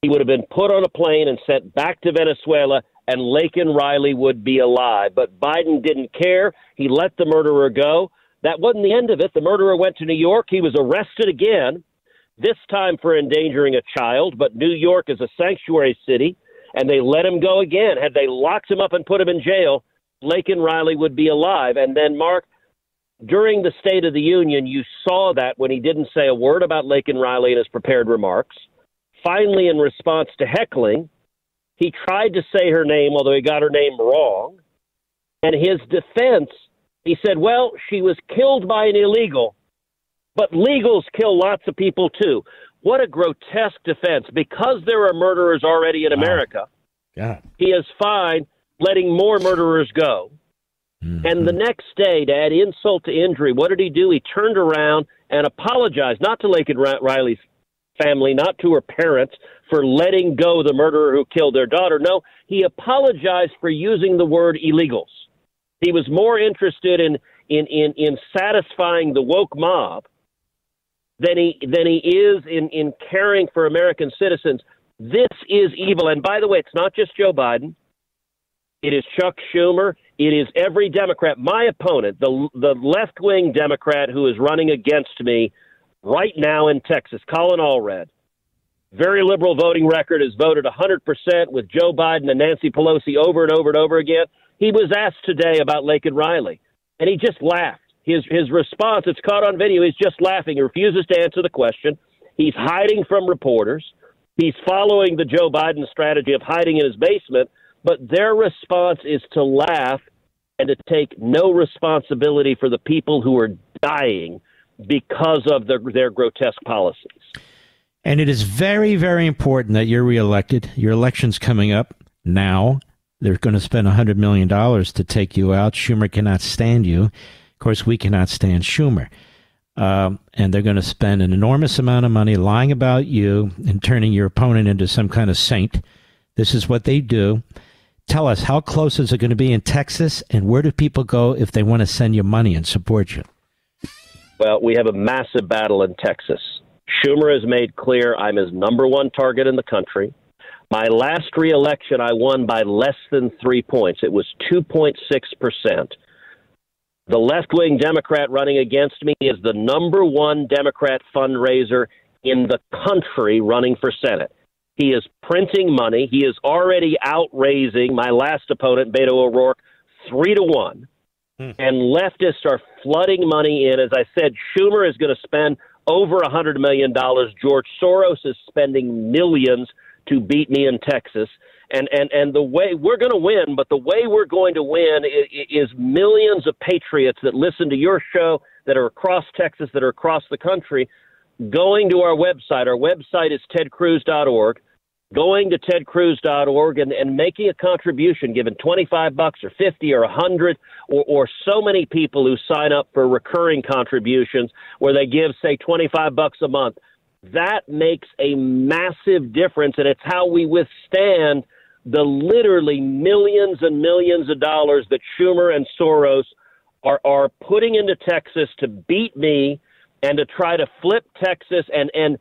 he would have been put on a plane and sent back to Venezuela, and Laken Riley would be alive. But Biden didn't care. He let the murderer go. That wasn't the end of it. The murderer went to New York. He was arrested again, this time for endangering a child, but New York is a sanctuary city, and they let him go again. Had they locked him up and put him in jail, Laken Riley would be alive. And then, Mark, during the State of the Union, you saw that when he didn't say a word about Laken Riley in his prepared remarks. Finally, in response to heckling, he tried to say her name, although he got her name wrong. And his defense, he said, well, she was killed by an illegal, but legals kill lots of people too. What a grotesque defense. Because there are murderers already in wow. America, God. he is fine letting more murderers go. Mm-hmm. And the next day, to add insult to injury, what did he do? He turned around and apologized, not to Laken Riley's family, not to her parents, for letting go the murderer who killed their daughter. No, he apologized for using the word illegals. He was more interested in, in, in, in satisfying the woke mob than he, than he is in, in caring for American citizens. This is evil. And by the way, it's not just Joe Biden. It is Chuck Schumer. It is every Democrat. My opponent, the the left wing Democrat who is running against me right now in Texas, Colin Allred. Very liberal voting record has voted 100% with Joe Biden and Nancy Pelosi over and over and over again. He was asked today about Laken Riley, and he just laughed. His his response, it's caught on video. He's just laughing. He refuses to answer the question. He's hiding from reporters. He's following the Joe Biden strategy of hiding in his basement but their response is to laugh and to take no responsibility for the people who are dying because of their, their grotesque policies. And it is very, very important that you're reelected. Your election's coming up now. They're going to spend $100 million to take you out. Schumer cannot stand you. Of course, we cannot stand Schumer. Um, and they're going to spend an enormous amount of money lying about you and turning your opponent into some kind of saint. This is what they do. Tell us, how close is it going to be in Texas, and where do people go if they want to send you money and support you? Well, we have a massive battle in Texas. Schumer has made clear I'm his number one target in the country. My last reelection, I won by less than three points. It was 2.6%. The left wing Democrat running against me is the number one Democrat fundraiser in the country running for Senate. He is printing money. He is already outraising my last opponent, Beto O'Rourke, three to one. Hmm. And leftists are flooding money in. As I said, Schumer is going to spend over a $100 million. George Soros is spending millions to beat me in Texas. And, and, and the way we're going to win, but the way we're going to win is, is millions of patriots that listen to your show, that are across Texas, that are across the country, going to our website. Our website is tedcruz.org, going to tedcruz.org and, and making a contribution, giving 25 bucks or 50 or 100 or, or so many people who sign up for recurring contributions where they give, say, 25 bucks a month. That makes a massive difference, and it's how we withstand the literally millions and millions of dollars that Schumer and Soros are, are putting into Texas to beat me and to try to flip Texas and, and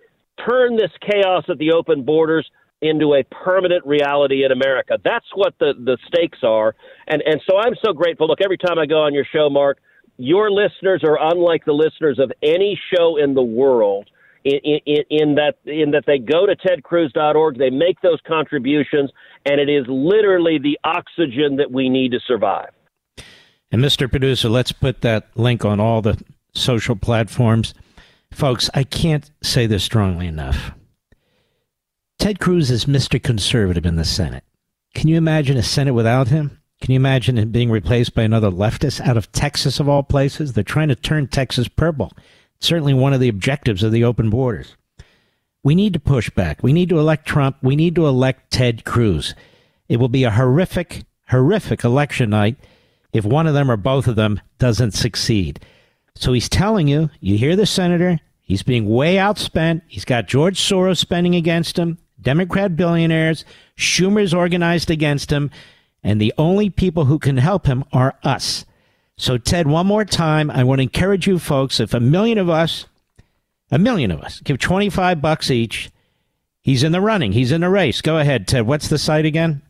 turn this chaos at the open borders – into a permanent reality in America. That's what the, the stakes are. And, and so I'm so grateful. Look, every time I go on your show, Mark, your listeners are unlike the listeners of any show in the world. In, in, in, that in that they go to tedcruz.org, they make those contributions, and it is literally the oxygen that we need to survive. And Mr. Producer, let's put that link on all the social platforms. Folks, I can't say this strongly enough. Ted Cruz is Mr. Conservative in the Senate. Can you imagine a Senate without him? Can you imagine him being replaced by another leftist out of Texas, of all places? They're trying to turn Texas purple. Certainly one of the objectives of the open borders. We need to push back. We need to elect Trump. We need to elect Ted Cruz. It will be a horrific, horrific election night if one of them or both of them doesn't succeed. So he's telling you, you hear the senator, he's being way outspent. He's got George Soros spending against him. Democrat billionaires. Schumer's organized against him. And the only people who can help him are us. So, Ted, one more time, I want to encourage you folks if a million of us, a million of us, give 25 bucks each, he's in the running, he's in the race. Go ahead, Ted. What's the site again?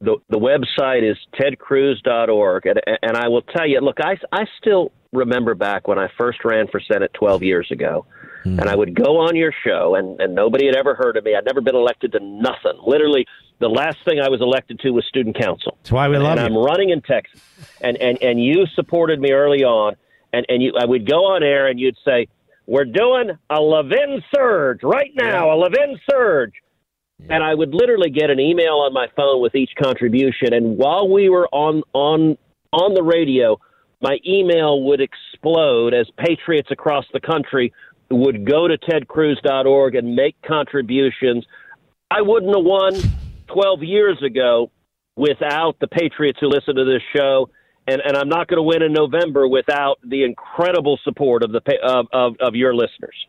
The, the website is tedcruz.org. And, and I will tell you, look, I, I still remember back when I first ran for Senate 12 years ago. Mm. And I would go on your show, and, and nobody had ever heard of me. I'd never been elected to nothing. Literally, the last thing I was elected to was student council. That's why we and, love and you. I'm running in Texas, and, and, and you supported me early on. And, and you, I would go on air, and you'd say, We're doing a Levin surge right now, a Levin surge. Yeah. And I would literally get an email on my phone with each contribution. And while we were on on on the radio, my email would explode as patriots across the country would go to tedcruz.org and make contributions. I wouldn't have won 12 years ago without the patriots who listen to this show. And, and I'm not going to win in November without the incredible support of the of, of, of your listeners.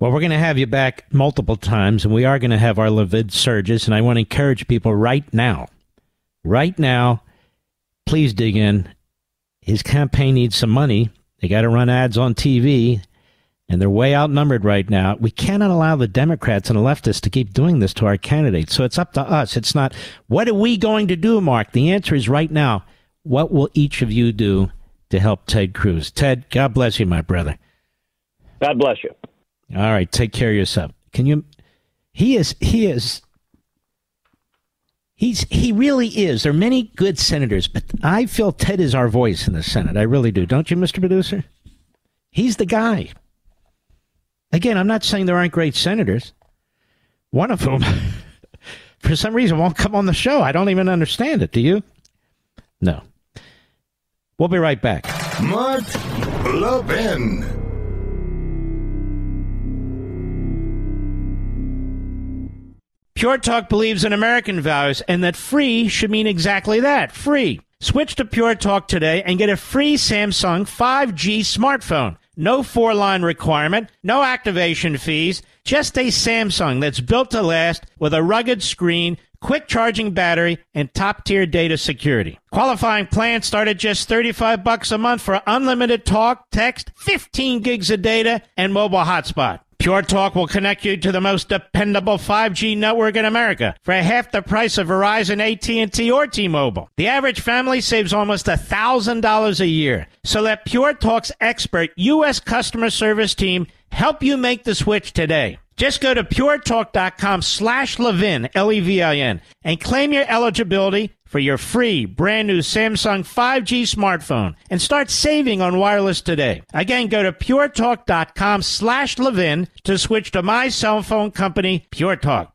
Well, we're going to have you back multiple times, and we are going to have our Levin surges. And I want to encourage people right now, right now, please dig in. His campaign needs some money. They got to run ads on TV and they're way outnumbered right now. We cannot allow the Democrats and the leftists to keep doing this to our candidates. So it's up to us. It's not, what are we going to do, Mark? The answer is right now, what will each of you do to help Ted Cruz? Ted, God bless you, my brother. God bless you. All right, take care of yourself. Can you? He is. He is. He's. He really is. There are many good senators, but I feel Ted is our voice in the Senate. I really do. Don't you, Mr. Producer? He's the guy. Again, I'm not saying there aren't great senators. One of whom, for some reason, won't come on the show. I don't even understand it. Do you? No. We'll be right back. Mark Levin. Pure Talk believes in American values and that free should mean exactly that free. Switch to Pure Talk today and get a free Samsung 5G smartphone. No four line requirement, no activation fees, just a Samsung that's built to last with a rugged screen, quick charging battery, and top tier data security. Qualifying plans start at just 35 bucks a month for unlimited talk, text, 15 gigs of data, and mobile hotspot. Pure Talk will connect you to the most dependable 5G network in America for half the price of Verizon, AT&T, or T-Mobile. The average family saves almost $1,000 a year. So let Pure Talk's expert U.S. customer service team help you make the switch today. Just go to puretalk.com slash Levin, L-E-V-I-N, and claim your eligibility for your free brand new Samsung 5G smartphone and start saving on wireless today. Again, go to puretalk.com slash Levin to switch to my cell phone company, Pure Talk.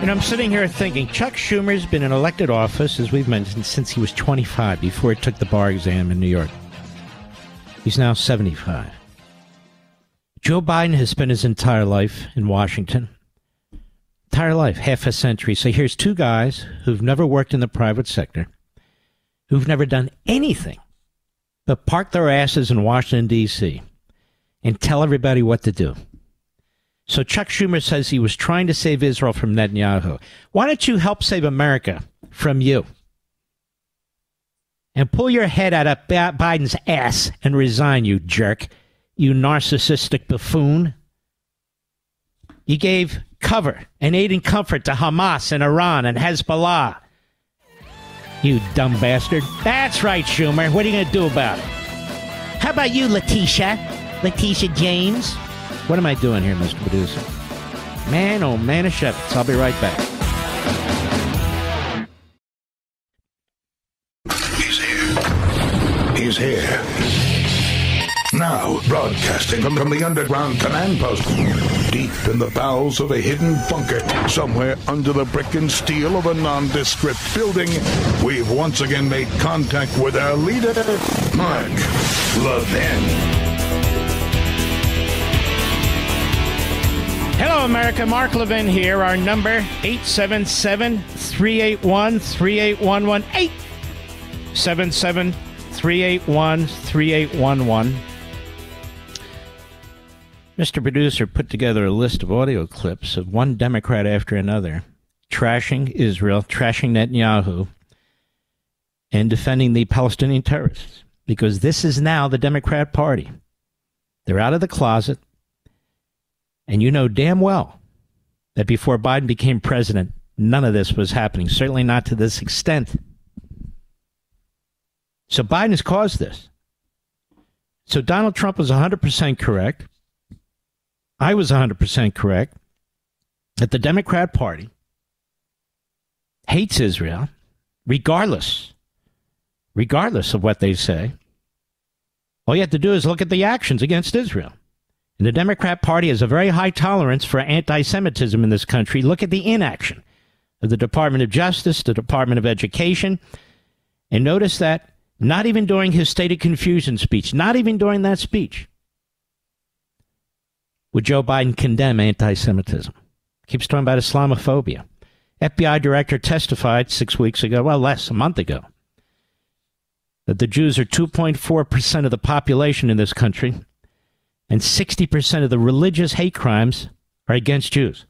And I'm sitting here thinking Chuck Schumer's been in elected office, as we've mentioned, since he was 25 before he took the bar exam in New York. He's now 75. Joe Biden has spent his entire life in Washington. Entire life, half a century. So here's two guys who've never worked in the private sector, who've never done anything but park their asses in Washington, D.C. and tell everybody what to do. So Chuck Schumer says he was trying to save Israel from Netanyahu. Why don't you help save America from you? And pull your head out of Biden's ass and resign, you jerk you narcissistic buffoon. You gave cover and aid and comfort to Hamas and Iran and Hezbollah. You dumb bastard. That's right, Schumer. What are you going to do about it? How about you, Letitia? Letitia James? What am I doing here, Mr. Producer? Man, oh man of shepherds. I'll be right back. He's here. He's here now, broadcasting from, the underground command post, deep in the bowels of a hidden bunker, somewhere under the brick and steel of a nondescript building, we've once again made contact with our leader, Mark Levin. Hello, America. Mark Levin here. Our number, 877-381-3811. 877 381 3811. Mr. Producer put together a list of audio clips of one Democrat after another trashing Israel, trashing Netanyahu, and defending the Palestinian terrorists. Because this is now the Democrat Party. They're out of the closet. And you know damn well that before Biden became president, none of this was happening, certainly not to this extent. So Biden has caused this. So Donald Trump was 100% correct. I was 100% correct that the Democrat Party hates Israel, regardless, regardless of what they say. All you have to do is look at the actions against Israel. And the Democrat Party has a very high tolerance for anti Semitism in this country. Look at the inaction of the Department of Justice, the Department of Education, and notice that not even during his State of Confusion speech, not even during that speech, would Joe Biden condemn anti Semitism? Keeps talking about Islamophobia. FBI director testified six weeks ago, well, less, a month ago, that the Jews are 2.4% of the population in this country, and 60% of the religious hate crimes are against Jews.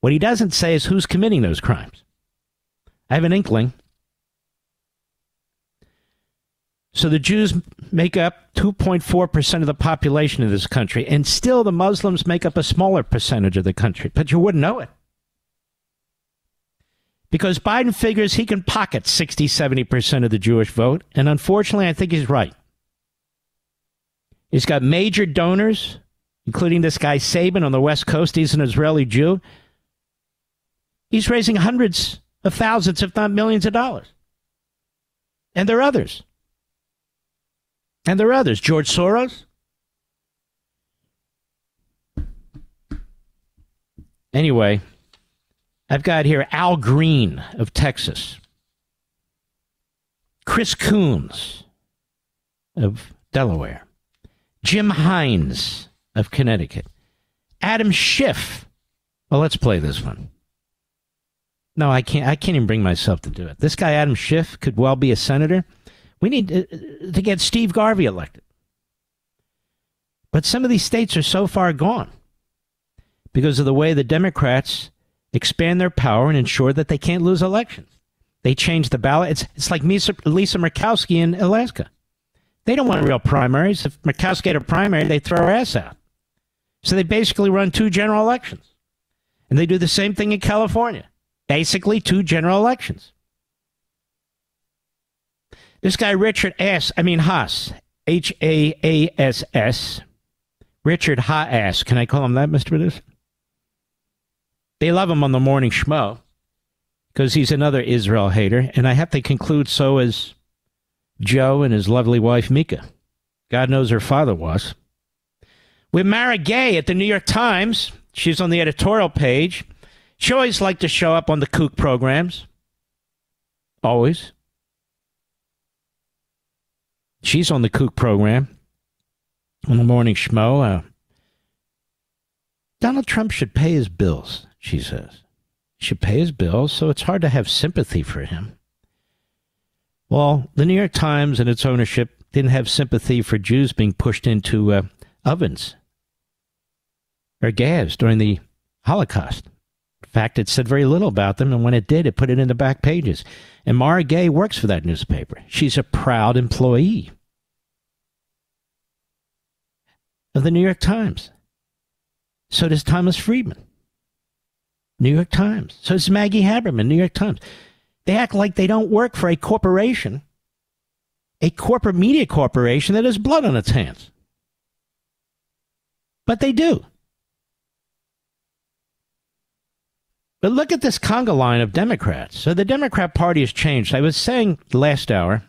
What he doesn't say is who's committing those crimes. I have an inkling So the Jews make up 2.4% of the population of this country, and still the Muslims make up a smaller percentage of the country, but you wouldn't know it. Because Biden figures he can pocket 60, 70% of the Jewish vote, and unfortunately, I think he's right. He's got major donors, including this guy Saban on the West Coast. He's an Israeli Jew. He's raising hundreds of thousands, if not millions of dollars. And there are others. And there are others. George Soros. Anyway, I've got here Al Green of Texas, Chris Coons of Delaware, Jim Himes of Connecticut, Adam Schiff. Well, let's play this one. No, I can't. I can't even bring myself to do it. This guy, Adam Schiff, could well be a senator. We need to, to get Steve Garvey elected. But some of these states are so far gone because of the way the Democrats expand their power and ensure that they can't lose elections. They change the ballot. It's, it's like Lisa, Lisa Murkowski in Alaska. They don't want real primaries. If Murkowski had a primary, they throw her ass out. So they basically run two general elections. And they do the same thing in California. Basically, two general elections. This guy, Richard S., I mean Haass, H A A S S, Richard Haass. Can I call him that, Mr. Producer? They love him on the morning schmo because he's another Israel hater. And I have to conclude so is Joe and his lovely wife, Mika. God knows her father was. With Mara Gay at the New York Times, she's on the editorial page. She always liked to show up on the kook programs. Always. She's on the Kook program on the morning schmo. Uh, Donald Trump should pay his bills, she says. He should pay his bills, so it's hard to have sympathy for him. Well, the New York Times and its ownership didn't have sympathy for Jews being pushed into uh, ovens or gas during the Holocaust. In fact, it said very little about them, and when it did, it put it in the back pages. And Mara Gay works for that newspaper. She's a proud employee of the New York Times. So does Thomas Friedman. New York Times. So does Maggie Haberman, New York Times. They act like they don't work for a corporation, a corporate media corporation that has blood on its hands. But they do. But look at this conga line of Democrats. So the Democrat Party has changed. I was saying last hour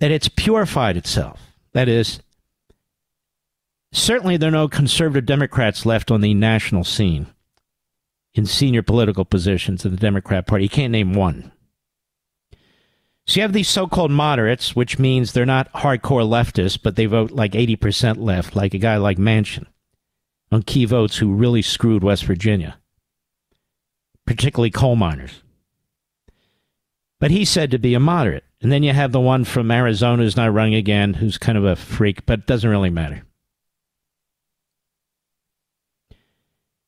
that it's purified itself. That is, certainly there are no conservative Democrats left on the national scene in senior political positions in the Democrat Party. You can't name one. So you have these so called moderates, which means they're not hardcore leftists, but they vote like 80% left, like a guy like Manchin on key votes who really screwed West Virginia, particularly coal miners. But he's said to be a moderate. And then you have the one from Arizona who's not running again, who's kind of a freak, but it doesn't really matter.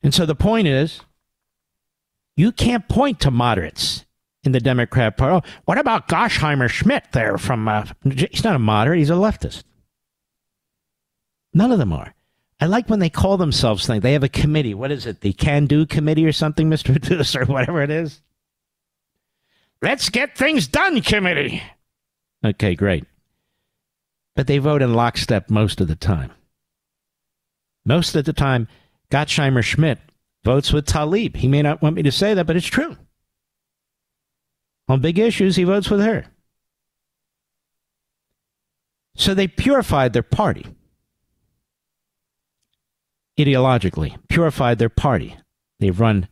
And so the point is, you can't point to moderates in the Democrat Party. Oh, what about Gottheimer Schmidt there from, uh, he's not a moderate, he's a leftist. None of them are. I like when they call themselves things. They have a committee. What is it? The Can Do Committee or something, Mr. Producer, whatever it is. Let's get things done, committee. Okay, great. But they vote in lockstep most of the time. Most of the time, Gottheimer Schmidt votes with Tlaib. He may not want me to say that, but it's true. On big issues, he votes with her. So they purified their party ideologically, purified their party. They've run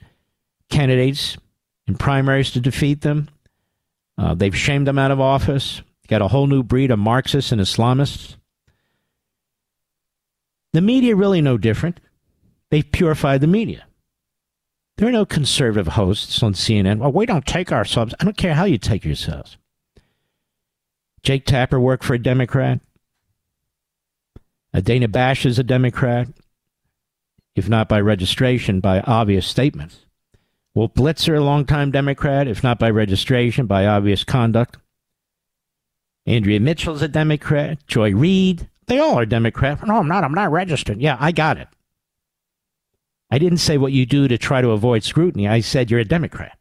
candidates in primaries to defeat them. Uh, they've shamed them out of office. Got a whole new breed of Marxists and Islamists. The media really no different. They've purified the media. There are no conservative hosts on CNN. Well, we don't take ourselves. I don't care how you take yourselves. Jake Tapper worked for a Democrat. Dana Bash is a Democrat, if not by registration, by obvious statements. Wolf Blitzer, a longtime Democrat, if not by registration, by obvious conduct. Andrea Mitchell's a Democrat. Joy Reid, they all are Democrat. No, I'm not. I'm not registered. Yeah, I got it. I didn't say what you do to try to avoid scrutiny. I said you're a Democrat.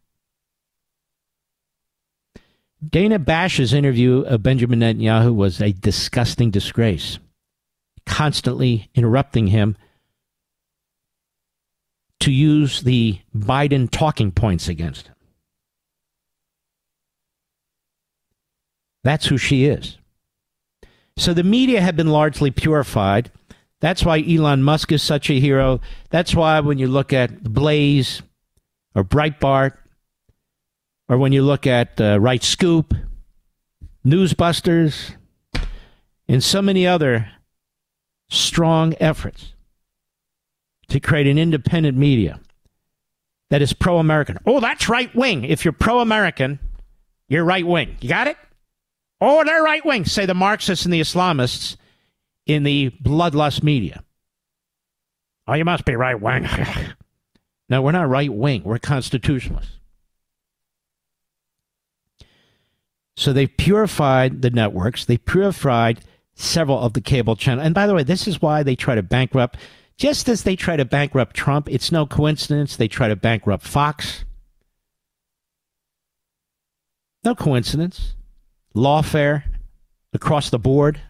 Dana Bash's interview of Benjamin Netanyahu was a disgusting disgrace, constantly interrupting him to use the Biden talking points against him. That's who she is. So the media have been largely purified. That's why Elon Musk is such a hero. That's why when you look at Blaze or Breitbart, or when you look at uh, Right Scoop, Newsbusters, and so many other strong efforts to create an independent media that is pro American. Oh, that's right wing. If you're pro American, you're right wing. You got it? Oh, they're right wing, say the Marxists and the Islamists in the bloodlust media. Oh, you must be right wing. no, we're not right wing. We're constitutionalists. So they purified the networks. They purified several of the cable channels. And by the way, this is why they try to bankrupt just as they try to bankrupt Trump, it's no coincidence they try to bankrupt Fox. No coincidence. Lawfare across the board.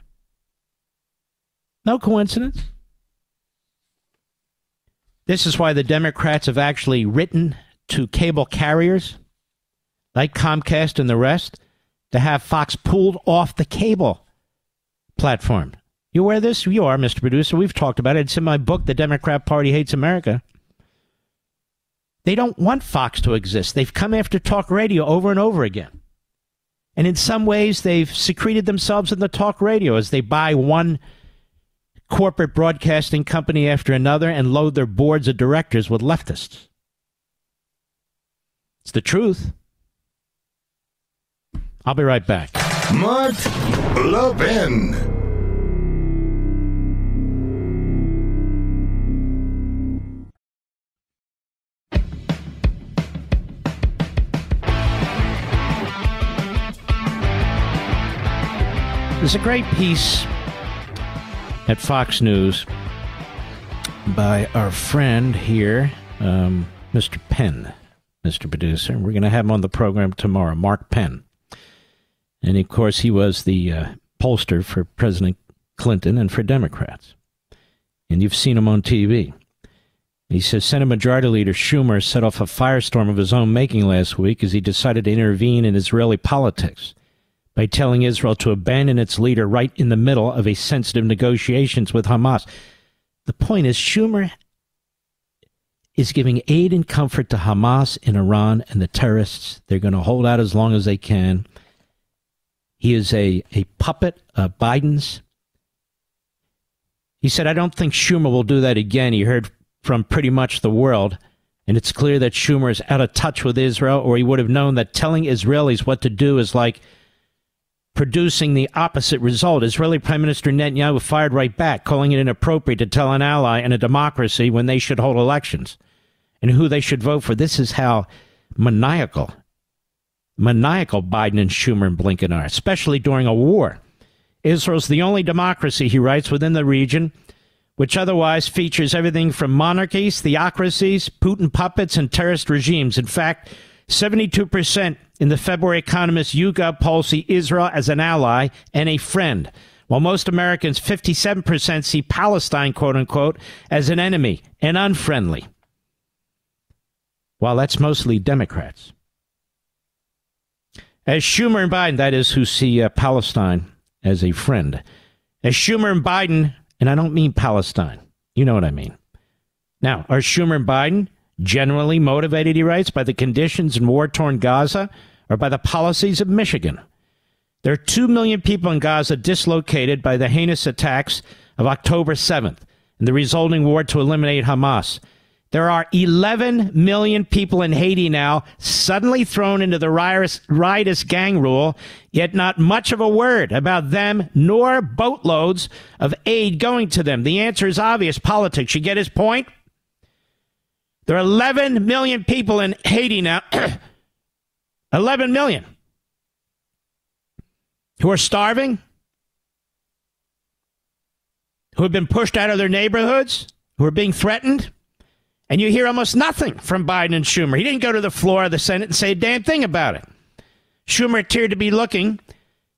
No coincidence. This is why the Democrats have actually written to cable carriers like Comcast and the rest to have Fox pulled off the cable platform. You of this? You are, Mr. Producer. We've talked about it. It's in my book, The Democrat Party Hates America. They don't want Fox to exist. They've come after talk radio over and over again. And in some ways, they've secreted themselves in the talk radio as they buy one corporate broadcasting company after another and load their boards of directors with leftists. It's the truth. I'll be right back. Mark Levin. There's a great piece at Fox News by our friend here, um, Mr. Penn, Mr. Producer. We're going to have him on the program tomorrow, Mark Penn. And of course, he was the uh, pollster for President Clinton and for Democrats. And you've seen him on TV. He says Senate Majority Leader Schumer set off a firestorm of his own making last week as he decided to intervene in Israeli politics by telling Israel to abandon its leader right in the middle of a sensitive negotiations with Hamas. The point is, Schumer is giving aid and comfort to Hamas in Iran and the terrorists. They're going to hold out as long as they can. He is a, a puppet of Biden's. He said, I don't think Schumer will do that again. He heard from pretty much the world. And it's clear that Schumer is out of touch with Israel, or he would have known that telling Israelis what to do is like producing the opposite result. Israeli Prime Minister Netanyahu fired right back, calling it inappropriate to tell an ally in a democracy when they should hold elections and who they should vote for. This is how maniacal, maniacal Biden and Schumer and Blinken are, especially during a war. Israel's the only democracy, he writes, within the region which otherwise features everything from monarchies, theocracies, Putin puppets, and terrorist regimes. In fact, 72% in the February Economist YouGov poll see Israel as an ally and a friend, while most Americans, 57%, see Palestine, quote unquote, as an enemy and unfriendly. While that's mostly Democrats. As Schumer and Biden, that is, who see uh, Palestine as a friend. As Schumer and Biden and I don't mean Palestine. You know what I mean. Now, are Schumer and Biden generally motivated, he writes, by the conditions in war torn Gaza or by the policies of Michigan? There are 2 million people in Gaza dislocated by the heinous attacks of October 7th and the resulting war to eliminate Hamas. There are 11 million people in Haiti now suddenly thrown into the riotous, gang rule, yet not much of a word about them nor boatloads of aid going to them. The answer is obvious politics. You get his point? There are 11 million people in Haiti now. 11 million who are starving, who have been pushed out of their neighborhoods, who are being threatened and you hear almost nothing from Biden and Schumer. He didn't go to the floor of the Senate and say a damn thing about it. Schumer appeared to be looking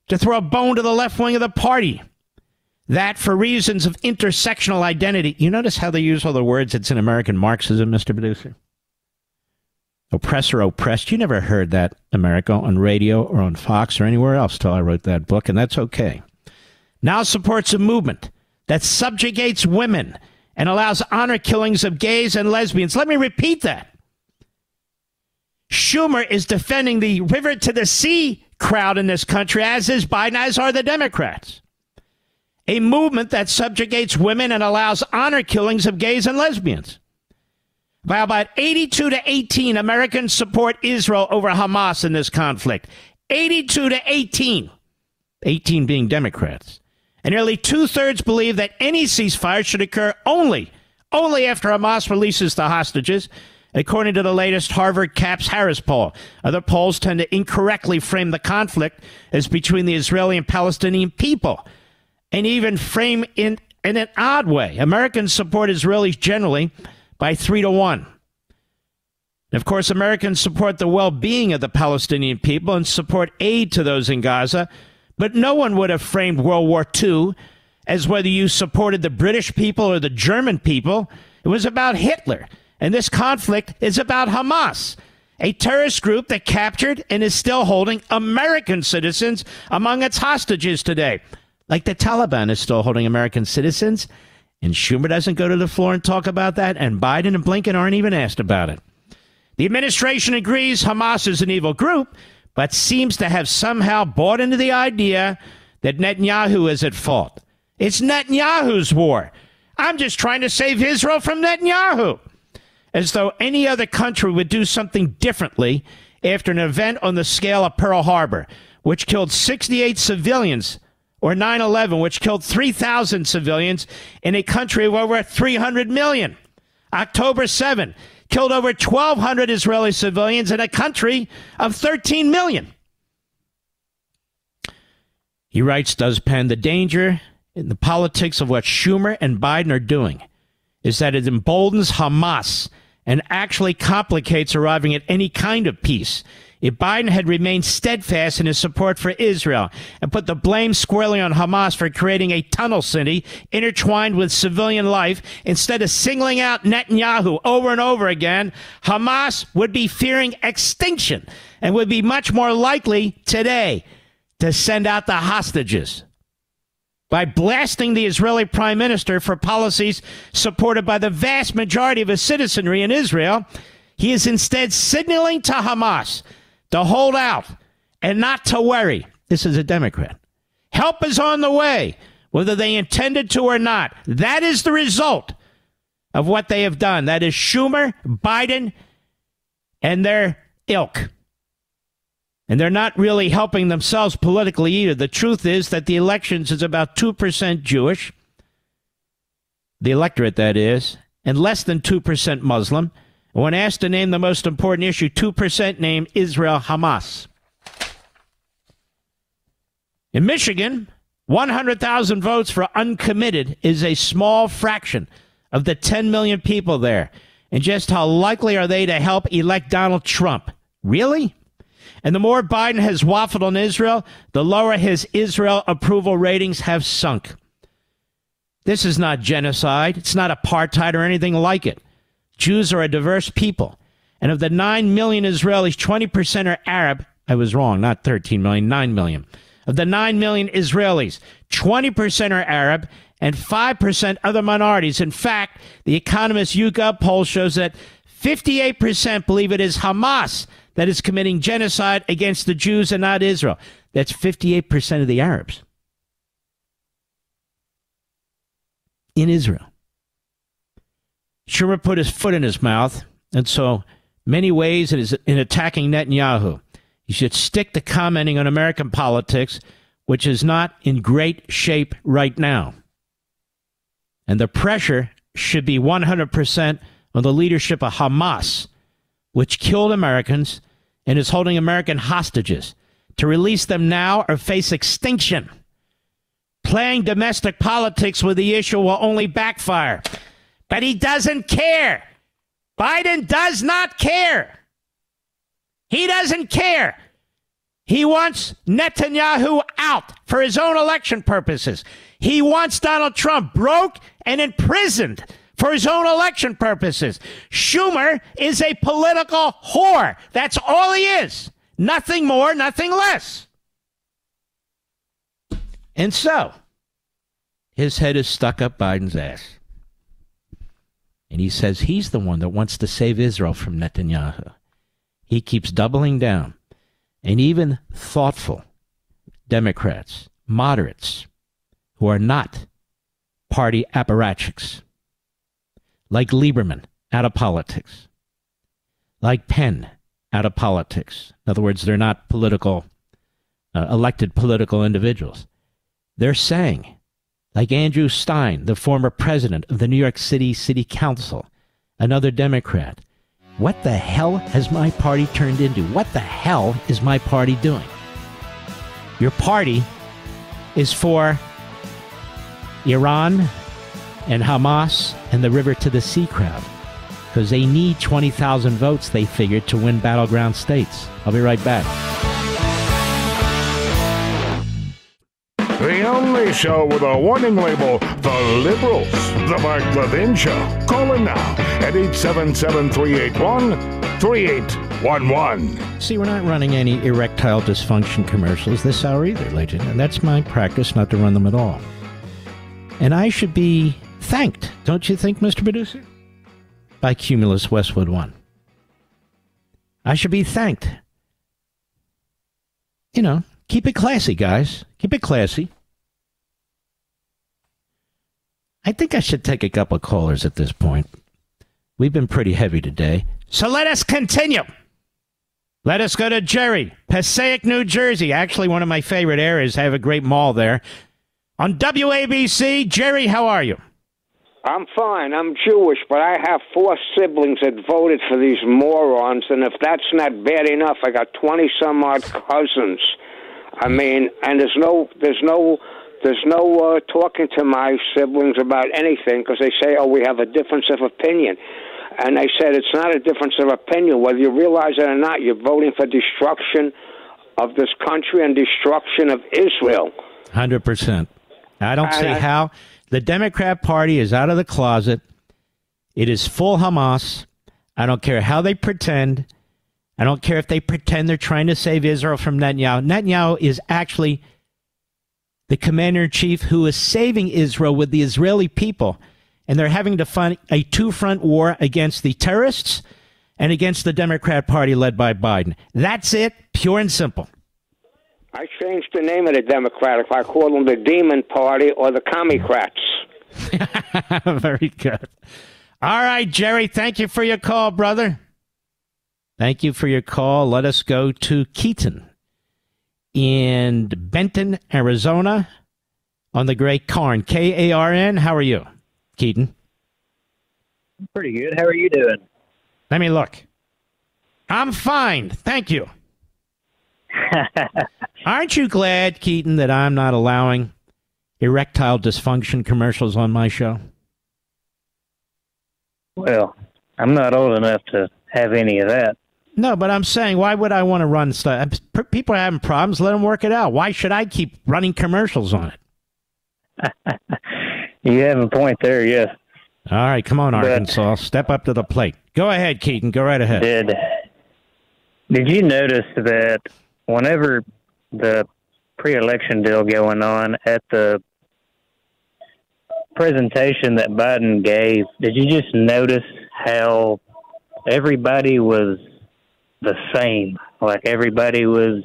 to throw a bone to the left wing of the party. That for reasons of intersectional identity. You notice how they use all the words it's in American Marxism, Mr. Producer? Oppressor, oppressed. You never heard that, America, on radio or on Fox or anywhere else till I wrote that book, and that's okay. Now supports a movement that subjugates women and allows honor killings of gays and lesbians. Let me repeat that. Schumer is defending the river to the sea crowd in this country, as is Biden, as are the Democrats. A movement that subjugates women and allows honor killings of gays and lesbians. By about 82 to 18, Americans support Israel over Hamas in this conflict. 82 to 18. 18 being Democrats and nearly two thirds believe that any ceasefire should occur only, only after Hamas releases the hostages, according to the latest Harvard CAPS Harris poll. Other polls tend to incorrectly frame the conflict as between the Israeli and Palestinian people, and even frame in, in an odd way. Americans support Israelis generally by three to one. Of course, Americans support the well being of the Palestinian people and support aid to those in Gaza but no one would have framed World War II as whether you supported the British people or the German people. It was about Hitler. And this conflict is about Hamas, a terrorist group that captured and is still holding American citizens among its hostages today. Like the Taliban is still holding American citizens. And Schumer doesn't go to the floor and talk about that. And Biden and Blinken aren't even asked about it. The administration agrees Hamas is an evil group, but seems to have somehow bought into the idea that Netanyahu is at fault. It's Netanyahu's war. I'm just trying to save Israel from Netanyahu. As though any other country would do something differently after an event on the scale of Pearl Harbor, which killed 68 civilians, or 9 11, which killed 3,000 civilians in a country of over 300 million. October 7 killed over 1,200 Israeli civilians in a country of 13 million. He writes, does Penn, the danger in the politics of what Schumer and Biden are doing is that it emboldens Hamas and actually complicates arriving at any kind of peace. If Biden had remained steadfast in his support for Israel and put the blame squarely on Hamas for creating a tunnel city intertwined with civilian life, instead of singling out Netanyahu over and over again, Hamas would be fearing extinction and would be much more likely today to send out the hostages by blasting the Israeli prime minister for policies supported by the vast majority of his citizenry in Israel. He is instead signaling to Hamas to hold out and not to worry. This is a Democrat. Help is on the way, whether they intended to or not. That is the result of what they have done. That is Schumer, Biden, and their ilk. And they're not really helping themselves politically either. The truth is that the elections is about 2% Jewish, the electorate, that is, and less than 2% Muslim. When asked to name the most important issue, 2% name Israel Hamas. In Michigan, 100,000 votes for uncommitted is a small fraction of the 10 million people there. And just how likely are they to help elect Donald Trump? Really? And the more Biden has waffled on Israel, the lower his Israel approval ratings have sunk. This is not genocide. It's not apartheid or anything like it. Jews are a diverse people. And of the 9 million Israelis, 20% are Arab. I was wrong, not 13 million, 9 million. Of the 9 million Israelis, 20% are Arab and 5% other minorities. In fact, the Economist YouGov poll shows that 58% believe it is Hamas that is committing genocide against the Jews and not Israel. That's 58% of the Arabs in Israel. Schumer put his foot in his mouth, and so many ways in, in attacking Netanyahu. He should stick to commenting on American politics, which is not in great shape right now. And the pressure should be 100% on the leadership of Hamas, which killed Americans and is holding American hostages. To release them now or face extinction. Playing domestic politics with the issue will only backfire. But he doesn't care. Biden does not care. He doesn't care. He wants Netanyahu out for his own election purposes. He wants Donald Trump broke and imprisoned for his own election purposes. Schumer is a political whore. That's all he is. Nothing more, nothing less. And so, his head is stuck up Biden's ass. And he says he's the one that wants to save Israel from Netanyahu. He keeps doubling down. And even thoughtful Democrats, moderates, who are not party apparatchiks, like Lieberman out of politics, like Penn out of politics. In other words, they're not political, uh, elected political individuals. They're saying, like Andrew Stein, the former president of the New York City City Council, another Democrat, what the hell has my party turned into? What the hell is my party doing? Your party is for Iran and Hamas and the river to the sea crowd because they need 20,000 votes, they figured, to win battleground states. I'll be right back. Only show with a warning label, The Liberals, The Mark Levin Show. Call in now at 877 381 3811. See, we're not running any erectile dysfunction commercials this hour either, legend, and that's my practice not to run them at all. And I should be thanked, don't you think, Mr. Producer? By Cumulus Westwood One. I should be thanked. You know, keep it classy, guys. Keep it classy. I think I should take a couple of callers at this point. We've been pretty heavy today. So let us continue. Let us go to Jerry, Passaic, New Jersey. Actually, one of my favorite areas. I have a great mall there. On WABC, Jerry, how are you? I'm fine. I'm Jewish, but I have four siblings that voted for these morons, and if that's not bad enough, I got twenty some odd cousins. I mean, and there's no, there's no, there's no uh, talking to my siblings about anything because they say, "Oh, we have a difference of opinion." And I said, it's not a difference of opinion. Whether you realize it or not, you're voting for destruction of this country and destruction of Israel. 100%. I don't see how. The Democrat Party is out of the closet. It is full Hamas. I don't care how they pretend. I don't care if they pretend they're trying to save Israel from Netanyahu. Netanyahu is actually the commander in chief who is saving Israel with the Israeli people and they're having to fight a two front war against the terrorists and against the Democrat Party led by Biden. That's it, pure and simple. I changed the name of the Democratic. I call them the Demon Party or the Commie-crats. Very good. All right, Jerry, thank you for your call, brother. Thank you for your call. Let us go to Keaton in Benton, Arizona on the Great Karn. K A R N. How are you? Keaton? Pretty good. How are you doing? Let me look. I'm fine. Thank you. Aren't you glad, Keaton, that I'm not allowing erectile dysfunction commercials on my show? Well, I'm not old enough to have any of that. No, but I'm saying, why would I want to run stuff? People are having problems. Let them work it out. Why should I keep running commercials on it? You have a point there, yes. All right, come on, Arkansas. But Step up to the plate. Go ahead, Keaton. Go right ahead. Did Did you notice that whenever the pre-election deal going on at the presentation that Biden gave, did you just notice how everybody was the same? Like everybody was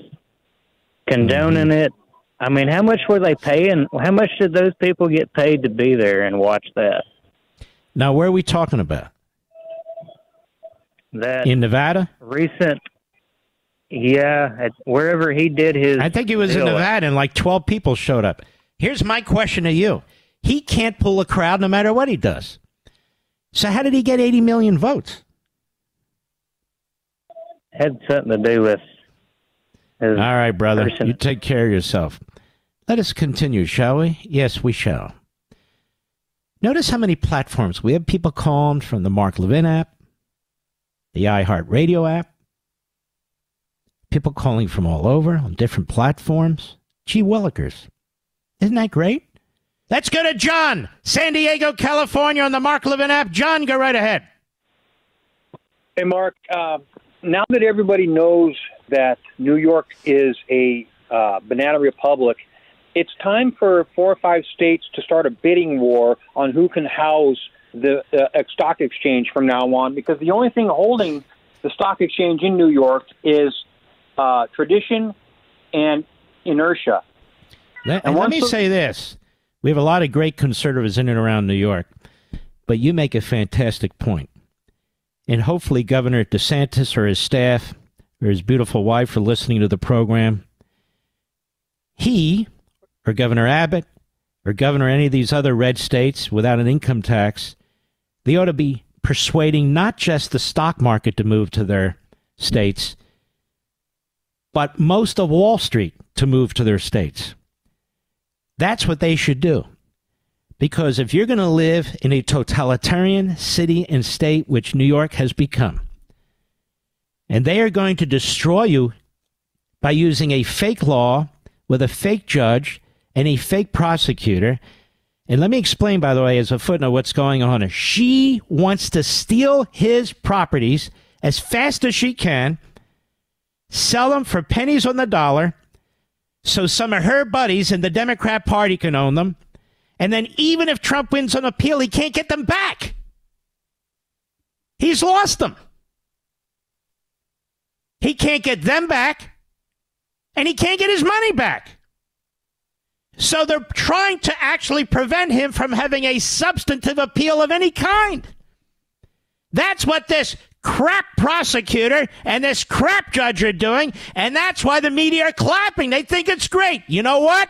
condoning mm-hmm. it, I mean, how much were they paying? How much did those people get paid to be there and watch that? Now, where are we talking about? That in Nevada? Recent, yeah, wherever he did his. I think he was in Nevada, and like twelve people showed up. Here's my question to you: He can't pull a crowd no matter what he does. So, how did he get eighty million votes? Had something to do with all right, brother. Person. You take care of yourself. Let us continue, shall we? Yes, we shall. Notice how many platforms we have people calling from the Mark Levin app, the iHeartRadio app, people calling from all over on different platforms. Gee willikers. Isn't that great? Let's go to John, San Diego, California, on the Mark Levin app. John, go right ahead. Hey, Mark. Uh, now that everybody knows that New York is a uh, banana republic, it's time for four or five states to start a bidding war on who can house the uh, stock exchange from now on, because the only thing holding the stock exchange in New York is uh, tradition and inertia. Let, and let me say this: we have a lot of great conservatives in and around New York, but you make a fantastic point and hopefully Governor DeSantis or his staff or his beautiful wife are listening to the program. He or Governor Abbott or Governor any of these other red states without an income tax, they ought to be persuading not just the stock market to move to their states, but most of Wall Street to move to their states. That's what they should do. Because if you're going to live in a totalitarian city and state, which New York has become, and they are going to destroy you by using a fake law with a fake judge and a fake prosecutor. And let me explain, by the way, as a footnote, what's going on. She wants to steal his properties as fast as she can, sell them for pennies on the dollar, so some of her buddies in the Democrat Party can own them, and then even if Trump wins on appeal, he can't get them back. He's lost them. He can't get them back, and he can't get his money back. So they're trying to actually prevent him from having a substantive appeal of any kind. That's what this crap prosecutor and this crap judge are doing, and that's why the media are clapping. They think it's great. You know what?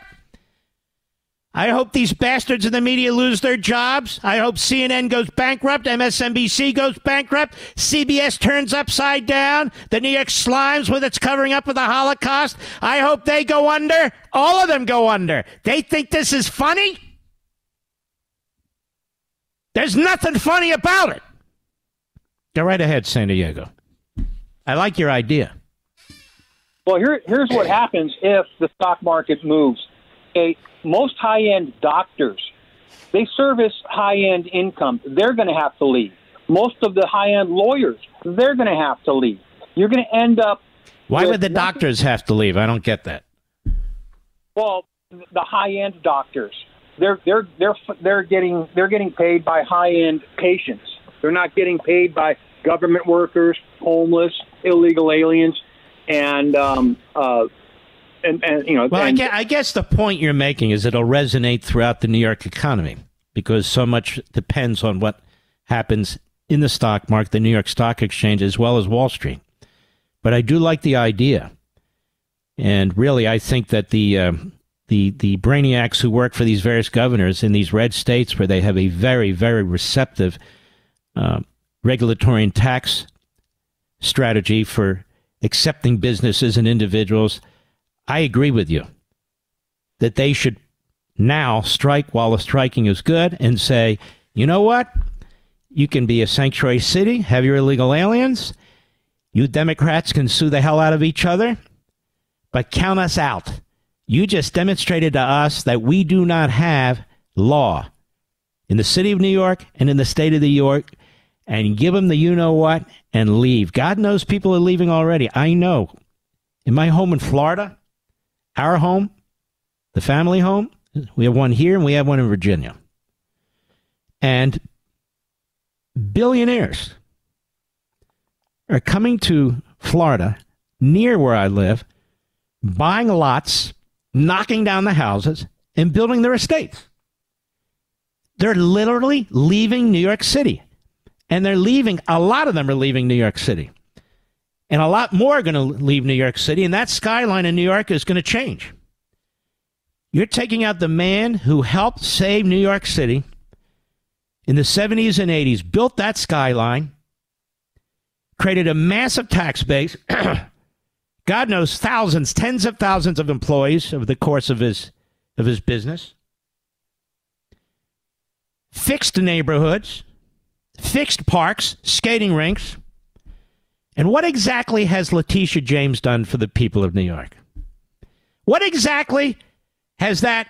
I hope these bastards in the media lose their jobs. I hope CNN goes bankrupt, MSNBC goes bankrupt, CBS turns upside down, the New York Slimes with its covering up of the Holocaust. I hope they go under. All of them go under. They think this is funny? There's nothing funny about it. Go right ahead, San Diego. I like your idea. Well, here, here's what happens if the stock market moves. Okay, most high-end doctors, they service high-end income. They're going to have to leave. Most of the high-end lawyers, they're going to have to leave. You're going to end up. Why would the doctors have to leave? I don't get that. Well, the high-end doctors, they're they're they're they're getting they're getting paid by high-end patients. They're not getting paid by government workers, homeless, illegal aliens, and um, uh, and, and you know. Well, and, I, guess, I guess the point you're making is it'll resonate throughout the New York economy because so much depends on what happens in the stock market, the New York Stock Exchange, as well as Wall Street. But I do like the idea, and really, I think that the uh, the the brainiacs who work for these various governors in these red states, where they have a very very receptive uh, regulatory and tax strategy for accepting businesses and individuals I agree with you that they should now strike while the striking is good and say, you know what? You can be a sanctuary city, have your illegal aliens. You Democrats can sue the hell out of each other, but count us out. You just demonstrated to us that we do not have law in the city of New York and in the state of New York, and give them the you know what and leave. God knows people are leaving already. I know. In my home in Florida, our home, the family home, we have one here and we have one in Virginia. And billionaires are coming to Florida, near where I live, buying lots, knocking down the houses, and building their estates. They're literally leaving New York City. And they're leaving, a lot of them are leaving New York City and a lot more are going to leave New York City, and that skyline in New York is going to change. You're taking out the man who helped save New York City in the 70s and 80s, built that skyline, created a massive tax base. God knows thousands, tens of thousands of employees over the course of his of his business. Fixed neighborhoods, fixed parks, skating rinks, and what exactly has Letitia James done for the people of New York? What exactly has that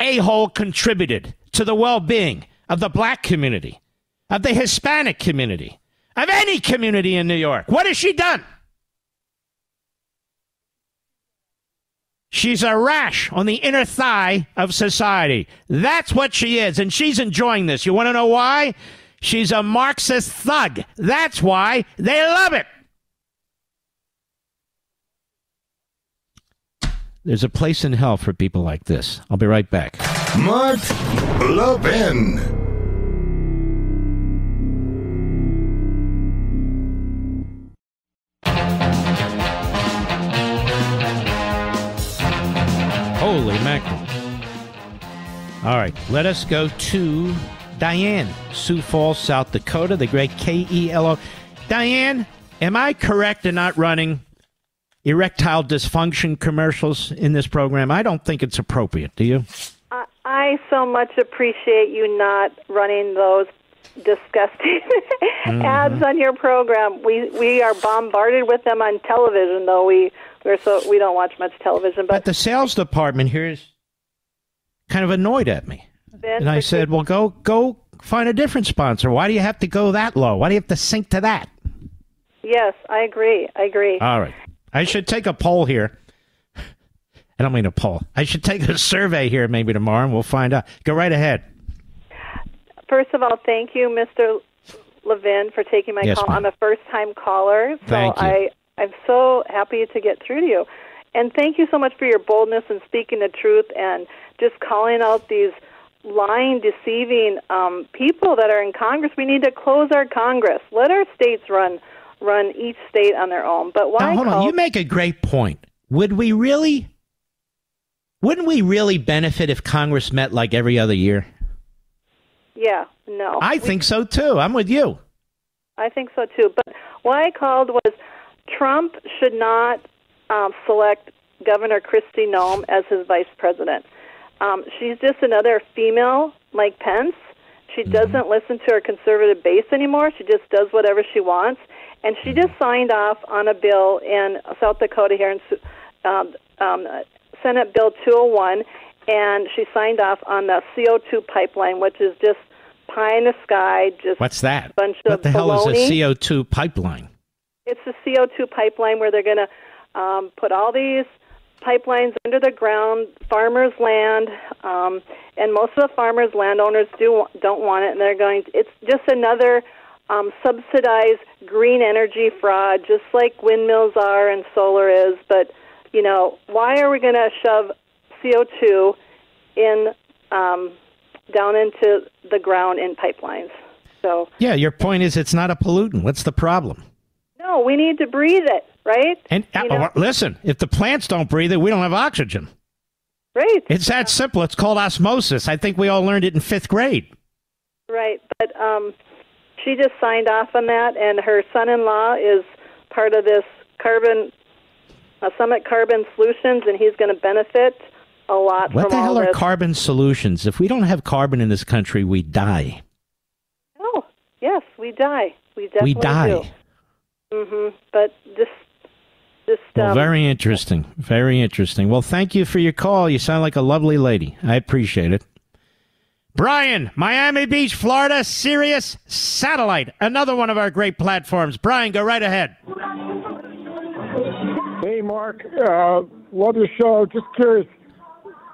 a hole contributed to the well being of the black community, of the Hispanic community, of any community in New York? What has she done? She's a rash on the inner thigh of society. That's what she is, and she's enjoying this. You want to know why? She's a Marxist thug. That's why they love it. There's a place in hell for people like this. I'll be right back. Mark Levin. Holy mackerel. All right, let us go to Diane, Sioux Falls, South Dakota, the great K E L O. Diane, am I correct in not running erectile dysfunction commercials in this program. I don't think it's appropriate. Do you? I, I so much appreciate you not running those disgusting mm-hmm. ads on your program. We we are bombarded with them on television, though we we're so we don't watch much television. But, but the sales department here is kind of annoyed at me, and I said, "Well, go go find a different sponsor. Why do you have to go that low? Why do you have to sink to that?" Yes, I agree. I agree. All right. I should take a poll here. I don't mean a poll. I should take a survey here maybe tomorrow and we'll find out. Go right ahead. First of all, thank you, Mr. Levin, for taking my yes, call. Ma'am. I'm a first time caller. So thank you. I, I'm so happy to get through to you. And thank you so much for your boldness in speaking the truth and just calling out these lying, deceiving um, people that are in Congress. We need to close our Congress. Let our states run run each state on their own. But why? Now, hold on. You make a great point. Would we really? Wouldn't we really benefit if Congress met like every other year? Yeah, no. I think so too. I'm with you. I think so too. But why I called was Trump should not um, select Governor Kristi Noem as his vice president. Um, she's just another female like Pence. She doesn't listen to her conservative base anymore. She just does whatever she wants. And she just signed off on a bill in South Dakota here in um, um, Senate Bill 201, and she signed off on the CO2 pipeline, which is just pie in the sky. Just What's that? Bunch of what the hell is a CO2 pipeline? It's a CO2 pipeline where they're going to um, put all these pipelines under the ground, farmers' land, um, and most of the farmers' landowners do don't want it, and they're going. To, it's just another um, subsidized green energy fraud, just like windmills are and solar is. But you know, why are we going to shove CO2 in um, down into the ground in pipelines? So Yeah, your point is it's not a pollutant. What's the problem? no, we need to breathe it, right? And uh, You know? listen, if the plants don't breathe it, we don't have oxygen. Right. It's that simple. It's called osmosis. I think we all learned it in fifth grade. Right, but um, she just signed off on that, and her son-in-law is part of this carbon uh, Summit Carbon Solutions, and he's going to benefit a lot What from the hell are this. carbon solutions? If we don't have carbon in this country, we die. oh, yes, we die. We definitely we die. do. hmm But this, this Well, um, very interesting. Very interesting. Well, thank you for your call. You sound like a lovely lady. I appreciate it. Brian, Miami Beach, Florida, Sirius Satellite. Another one of our great platforms. Brian, go right ahead. Hey, Mark. Uh, love your show. Just curious,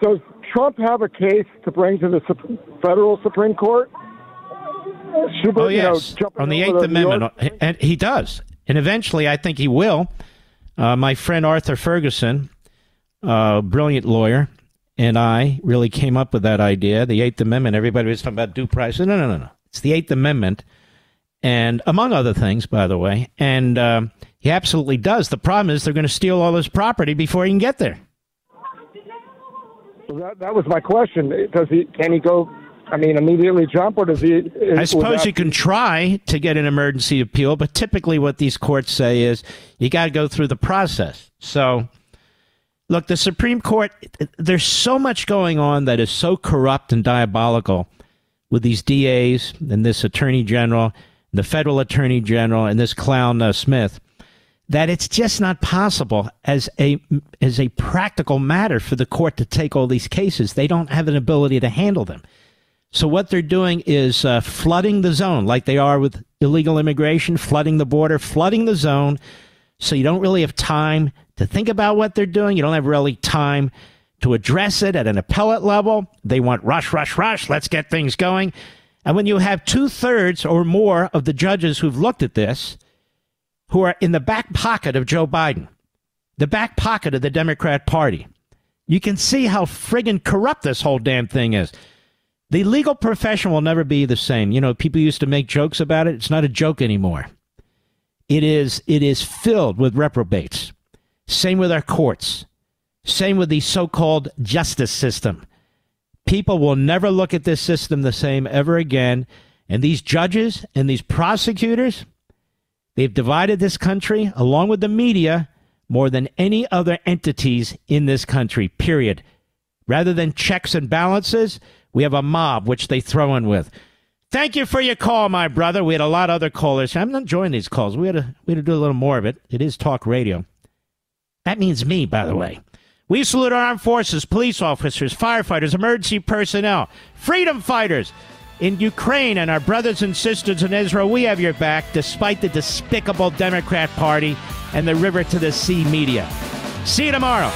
does Trump have a case to bring to the Sup- federal Supreme Court? Should, Oh, you know, yes. On the Eighth Amendment. And he does. And eventually, I think he will. Uh, my friend Arthur Ferguson, a brilliant lawyer, and I really came up with that idea. The Eighth Amendment. Everybody was talking about due process. No, no, no, no. It's the Eighth Amendment. And among other things, by the way. And um, he absolutely does. The problem is they're going to steal all his property before he can get there. So that, that was my question. Does he? Can he go? I mean, immediately jump, or does he? I suppose you can try to get an emergency appeal, but typically what these courts say is you got to go through the process. So, look, the Supreme Court, there's so much going on that is so corrupt and diabolical with these DAs and this Attorney General, the federal Attorney General, and this clown uh, Smith that it's just not possible as a as a practical matter for the court to take all these cases. They don't have an ability to handle them. So what they're doing is uh, flooding the zone, like they are with illegal immigration, flooding the border, flooding the zone. So you don't really have time to think about what they're doing. You don't have really time to address it at an appellate level. They want rush, rush, rush. Let's get things going. And when you have two thirds or more of the judges who've looked at this, who are in the back pocket of Joe Biden, the back pocket of the Democrat Party, you can see how friggin' corrupt this whole damn thing is. The legal profession will never be the same. You know, people used to make jokes about it. It's not a joke anymore. It is it is filled with reprobates. Same with our courts. Same with the so-called justice system. People will never look at this system the same ever again. And these judges and these prosecutors, they've divided this country along with the media more than any other entities in this country, period. Rather than checks and balances, we have a mob which they throw in with. Thank you for your call, my brother. We had a lot of other callers. I'm enjoying these calls. We had to we had to do a little more of it. It is talk radio. That means me, by the way. We salute our armed forces, police officers, firefighters, emergency personnel, freedom fighters in Ukraine, and our brothers and sisters in Israel. We have your back, despite the despicable Democrat Party and the river to the sea media. See you tomorrow.